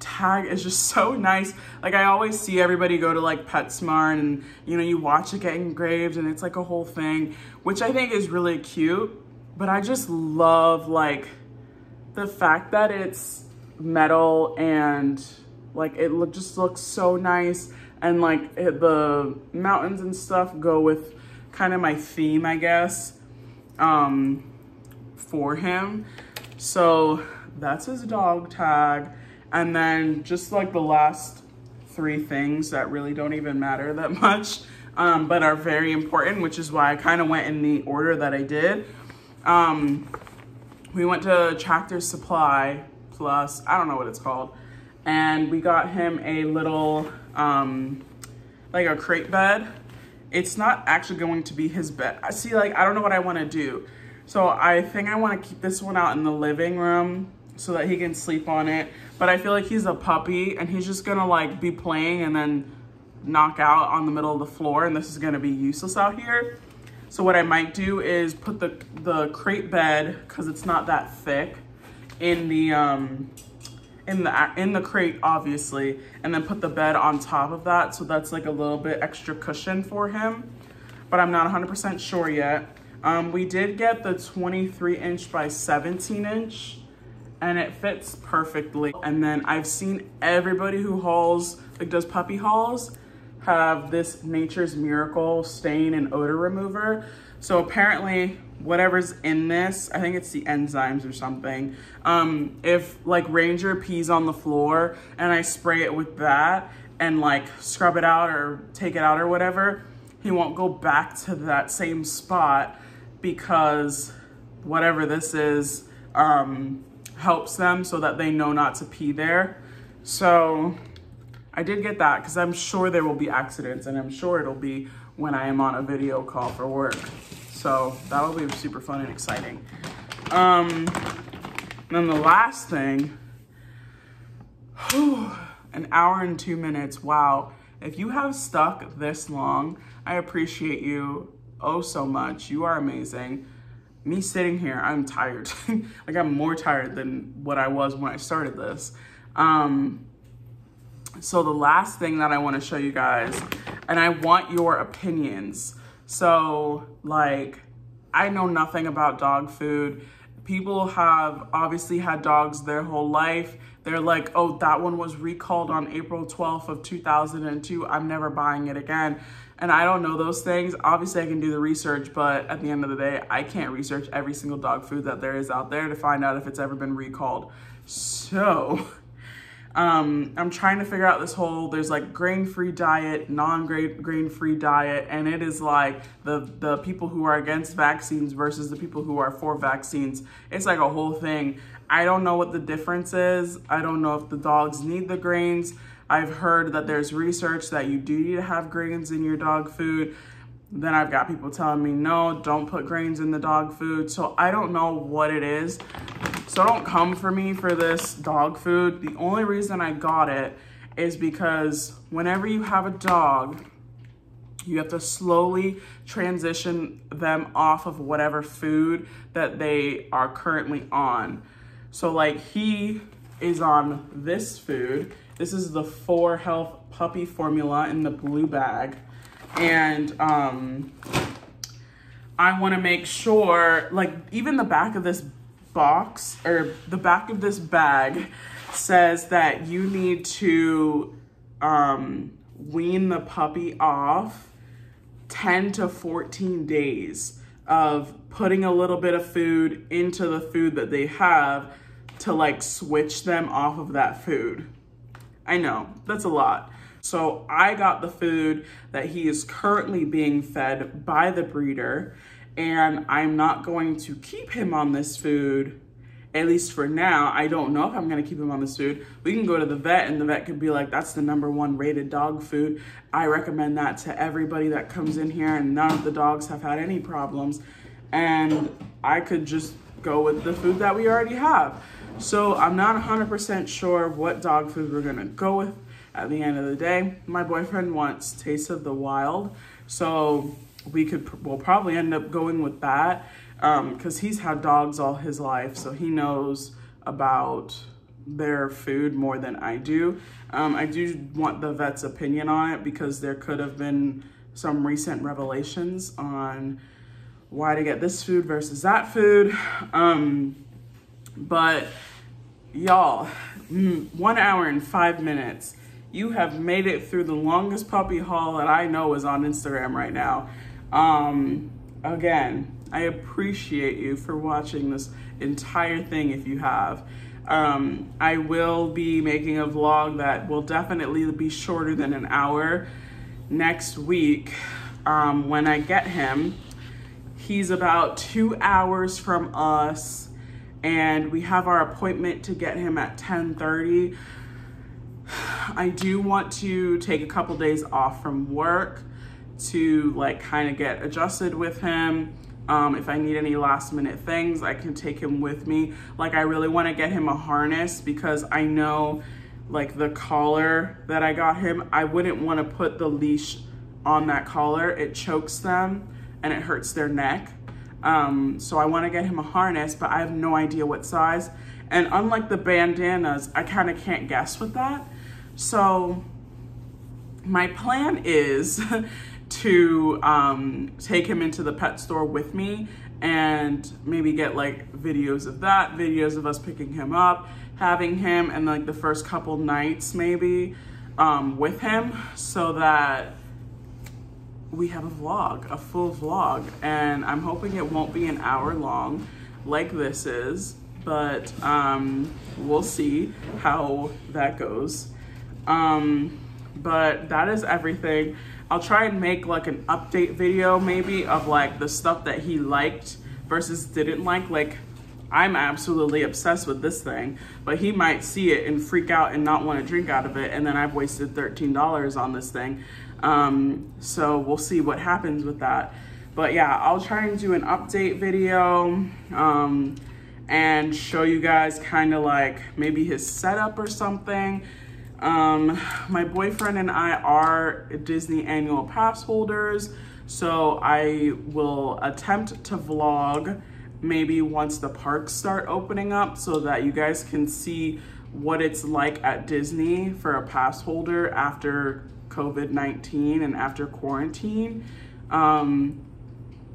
tag is just so nice. Like I always see everybody go to like PetSmart and you know, you watch it get engraved and it's like a whole thing, which I think is really cute. But I just love like the fact that it's metal and like it look, just looks so nice and like it, the mountains and stuff go with kind of my theme, I guess, um, for him. So that's his dog tag. And then just like the last three things that really don't even matter that much, um, but are very important, which is why I kind of went in the order that I did. Um, we went to Tractor Supply Plus, I don't know what it's called, and we got him a little, um, like a crate bed. It's not actually going to be his bed. I see, like, I don't know what I want to do. So I think I want to keep this one out in the living room so that he can sleep on it. But I feel like he's a puppy and he's just gonna like be playing and then knock out on the middle of the floor and this is gonna be useless out here. So what I might do is put the, the crate bed, cause it's not that thick, in the, um, in the, in the crate, obviously, and then put the bed on top of that. So that's like a little bit extra cushion for him, but I'm not 100% sure yet. Um, we did get the 23 inch by 17 inch and it fits perfectly. And then I've seen everybody who hauls, like does puppy hauls, have this Nature's Miracle stain and odor remover. So apparently whatever's in this, I think it's the enzymes or something. Um, if like Ranger pees on the floor and I spray it with that and like scrub it out or take it out or whatever, he won't go back to that same spot because whatever this is um, helps them so that they know not to pee there. So I did get that because I'm sure there will be accidents and I'm sure it'll be when I am on a video call for work. So that'll be super fun and exciting. Um, then the last thing, whew, an hour and two minutes. Wow. If you have stuck this long, I appreciate you oh so much. You are amazing. Me sitting here, I'm tired. like I'm more tired than what I was when I started this. Um, so the last thing that I want to show you guys, and I want your opinions. So like, I know nothing about dog food people have obviously had dogs their whole life. They're like, oh, that one was recalled on April 12th of 2002. I'm never buying it again. And I don't know those things. Obviously, I can do the research, but at the end of the day, I can't research every single dog food that there is out there to find out if it's ever been recalled. So um, I'm trying to figure out this whole, there's like grain-free diet, non-grain-free diet, and it is like the, the people who are against vaccines versus the people who are for vaccines. It's like a whole thing. I don't know what the difference is. I don't know if the dogs need the grains. I've heard that there's research that you do need to have grains in your dog food. Then I've got people telling me, no, don't put grains in the dog food. So I don't know what it is. So don't come for me for this dog food. The only reason I got it is because whenever you have a dog, you have to slowly transition them off of whatever food that they are currently on. So like he is on this food. This is the 4Health puppy formula in the blue bag. And um, I wanna make sure, like even the back of this box or the back of this bag says that you need to um, wean the puppy off 10 to 14 days of putting a little bit of food into the food that they have to like switch them off of that food. I know, that's a lot. So I got the food that he is currently being fed by the breeder and I'm not going to keep him on this food at least for now. I don't know if I'm gonna keep him on this food. We can go to the vet and the vet could be like, that's the number one rated dog food. I recommend that to everybody that comes in here and none of the dogs have had any problems. And I could just go with the food that we already have. So I'm not 100% sure what dog food we're gonna go with at the end of the day. My boyfriend wants Taste of the Wild. So we could, we'll probably end up going with that because um, he's had dogs all his life, so he knows about their food more than I do. Um, I do want the vet's opinion on it because there could have been some recent revelations on why to get this food versus that food. Um, but y'all, mm, one hour and five minutes. You have made it through the longest puppy haul that I know is on Instagram right now. Um, again, I appreciate you for watching this entire thing if you have. Um, I will be making a vlog that will definitely be shorter than an hour next week um, when I get him. He's about two hours from us and we have our appointment to get him at 10.30. I do want to take a couple days off from work to like kind of get adjusted with him. Um, if I need any last minute things, I can take him with me. Like I really wanna get him a harness because I know like the collar that I got him, I wouldn't wanna put the leash on that collar. It chokes them and it hurts their neck. Um, so I wanna get him a harness, but I have no idea what size. And unlike the bandanas, I kinda can't guess with that. So my plan is to um, take him into the pet store with me and maybe get like videos of that, videos of us picking him up, having him and like the first couple nights maybe um, with him so that we have a vlog, a full vlog. And I'm hoping it won't be an hour long like this is, but um, we'll see how that goes. Um, but that is everything. I'll try and make like an update video maybe of like the stuff that he liked versus didn't like. Like I'm absolutely obsessed with this thing, but he might see it and freak out and not want to drink out of it. And then I've wasted $13 on this thing. Um, so we'll see what happens with that. But yeah, I'll try and do an update video um, and show you guys kind of like maybe his setup or something. Um, my boyfriend and I are Disney annual pass holders, so I will attempt to vlog maybe once the parks start opening up so that you guys can see what it's like at Disney for a pass holder after COVID-19 and after quarantine. Um,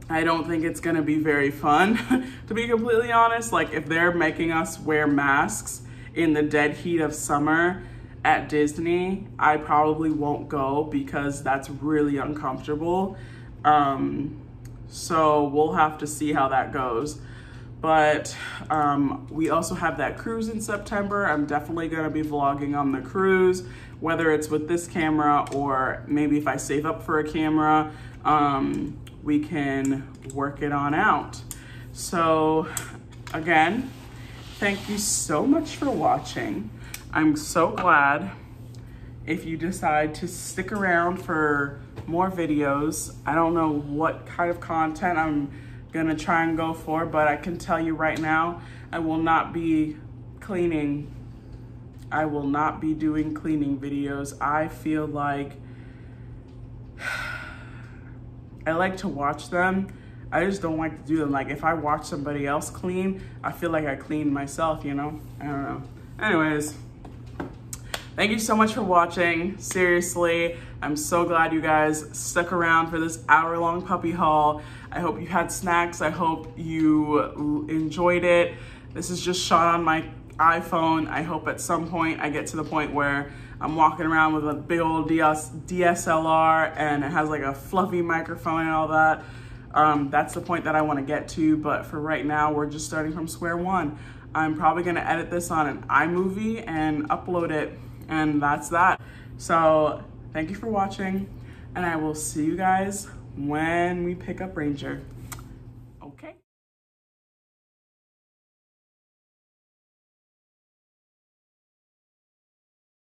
I don't think it's gonna be very fun, to be completely honest. Like if they're making us wear masks in the dead heat of summer at Disney, I probably won't go because that's really uncomfortable. Um, so we'll have to see how that goes. But um, we also have that cruise in September. I'm definitely gonna be vlogging on the cruise, whether it's with this camera or maybe if I save up for a camera, um, we can work it on out. So again, thank you so much for watching. I'm so glad if you decide to stick around for more videos. I don't know what kind of content I'm gonna try and go for, but I can tell you right now, I will not be cleaning. I will not be doing cleaning videos. I feel like I like to watch them. I just don't like to do them. Like if I watch somebody else clean, I feel like I clean myself, you know? I don't know. Anyways, thank you so much for watching. Seriously, I'm so glad you guys stuck around for this hour long puppy haul. I hope you had snacks. I hope you enjoyed it. This is just shot on my iPhone. I hope at some point I get to the point where I'm walking around with a big old DS DSLR and it has like a fluffy microphone and all that. Um, that's the point that I want to get to, but for right now, we're just starting from square one. I'm probably gonna edit this on an iMovie and upload it, and that's that. So thank you for watching, and I will see you guys when we pick up Ranger.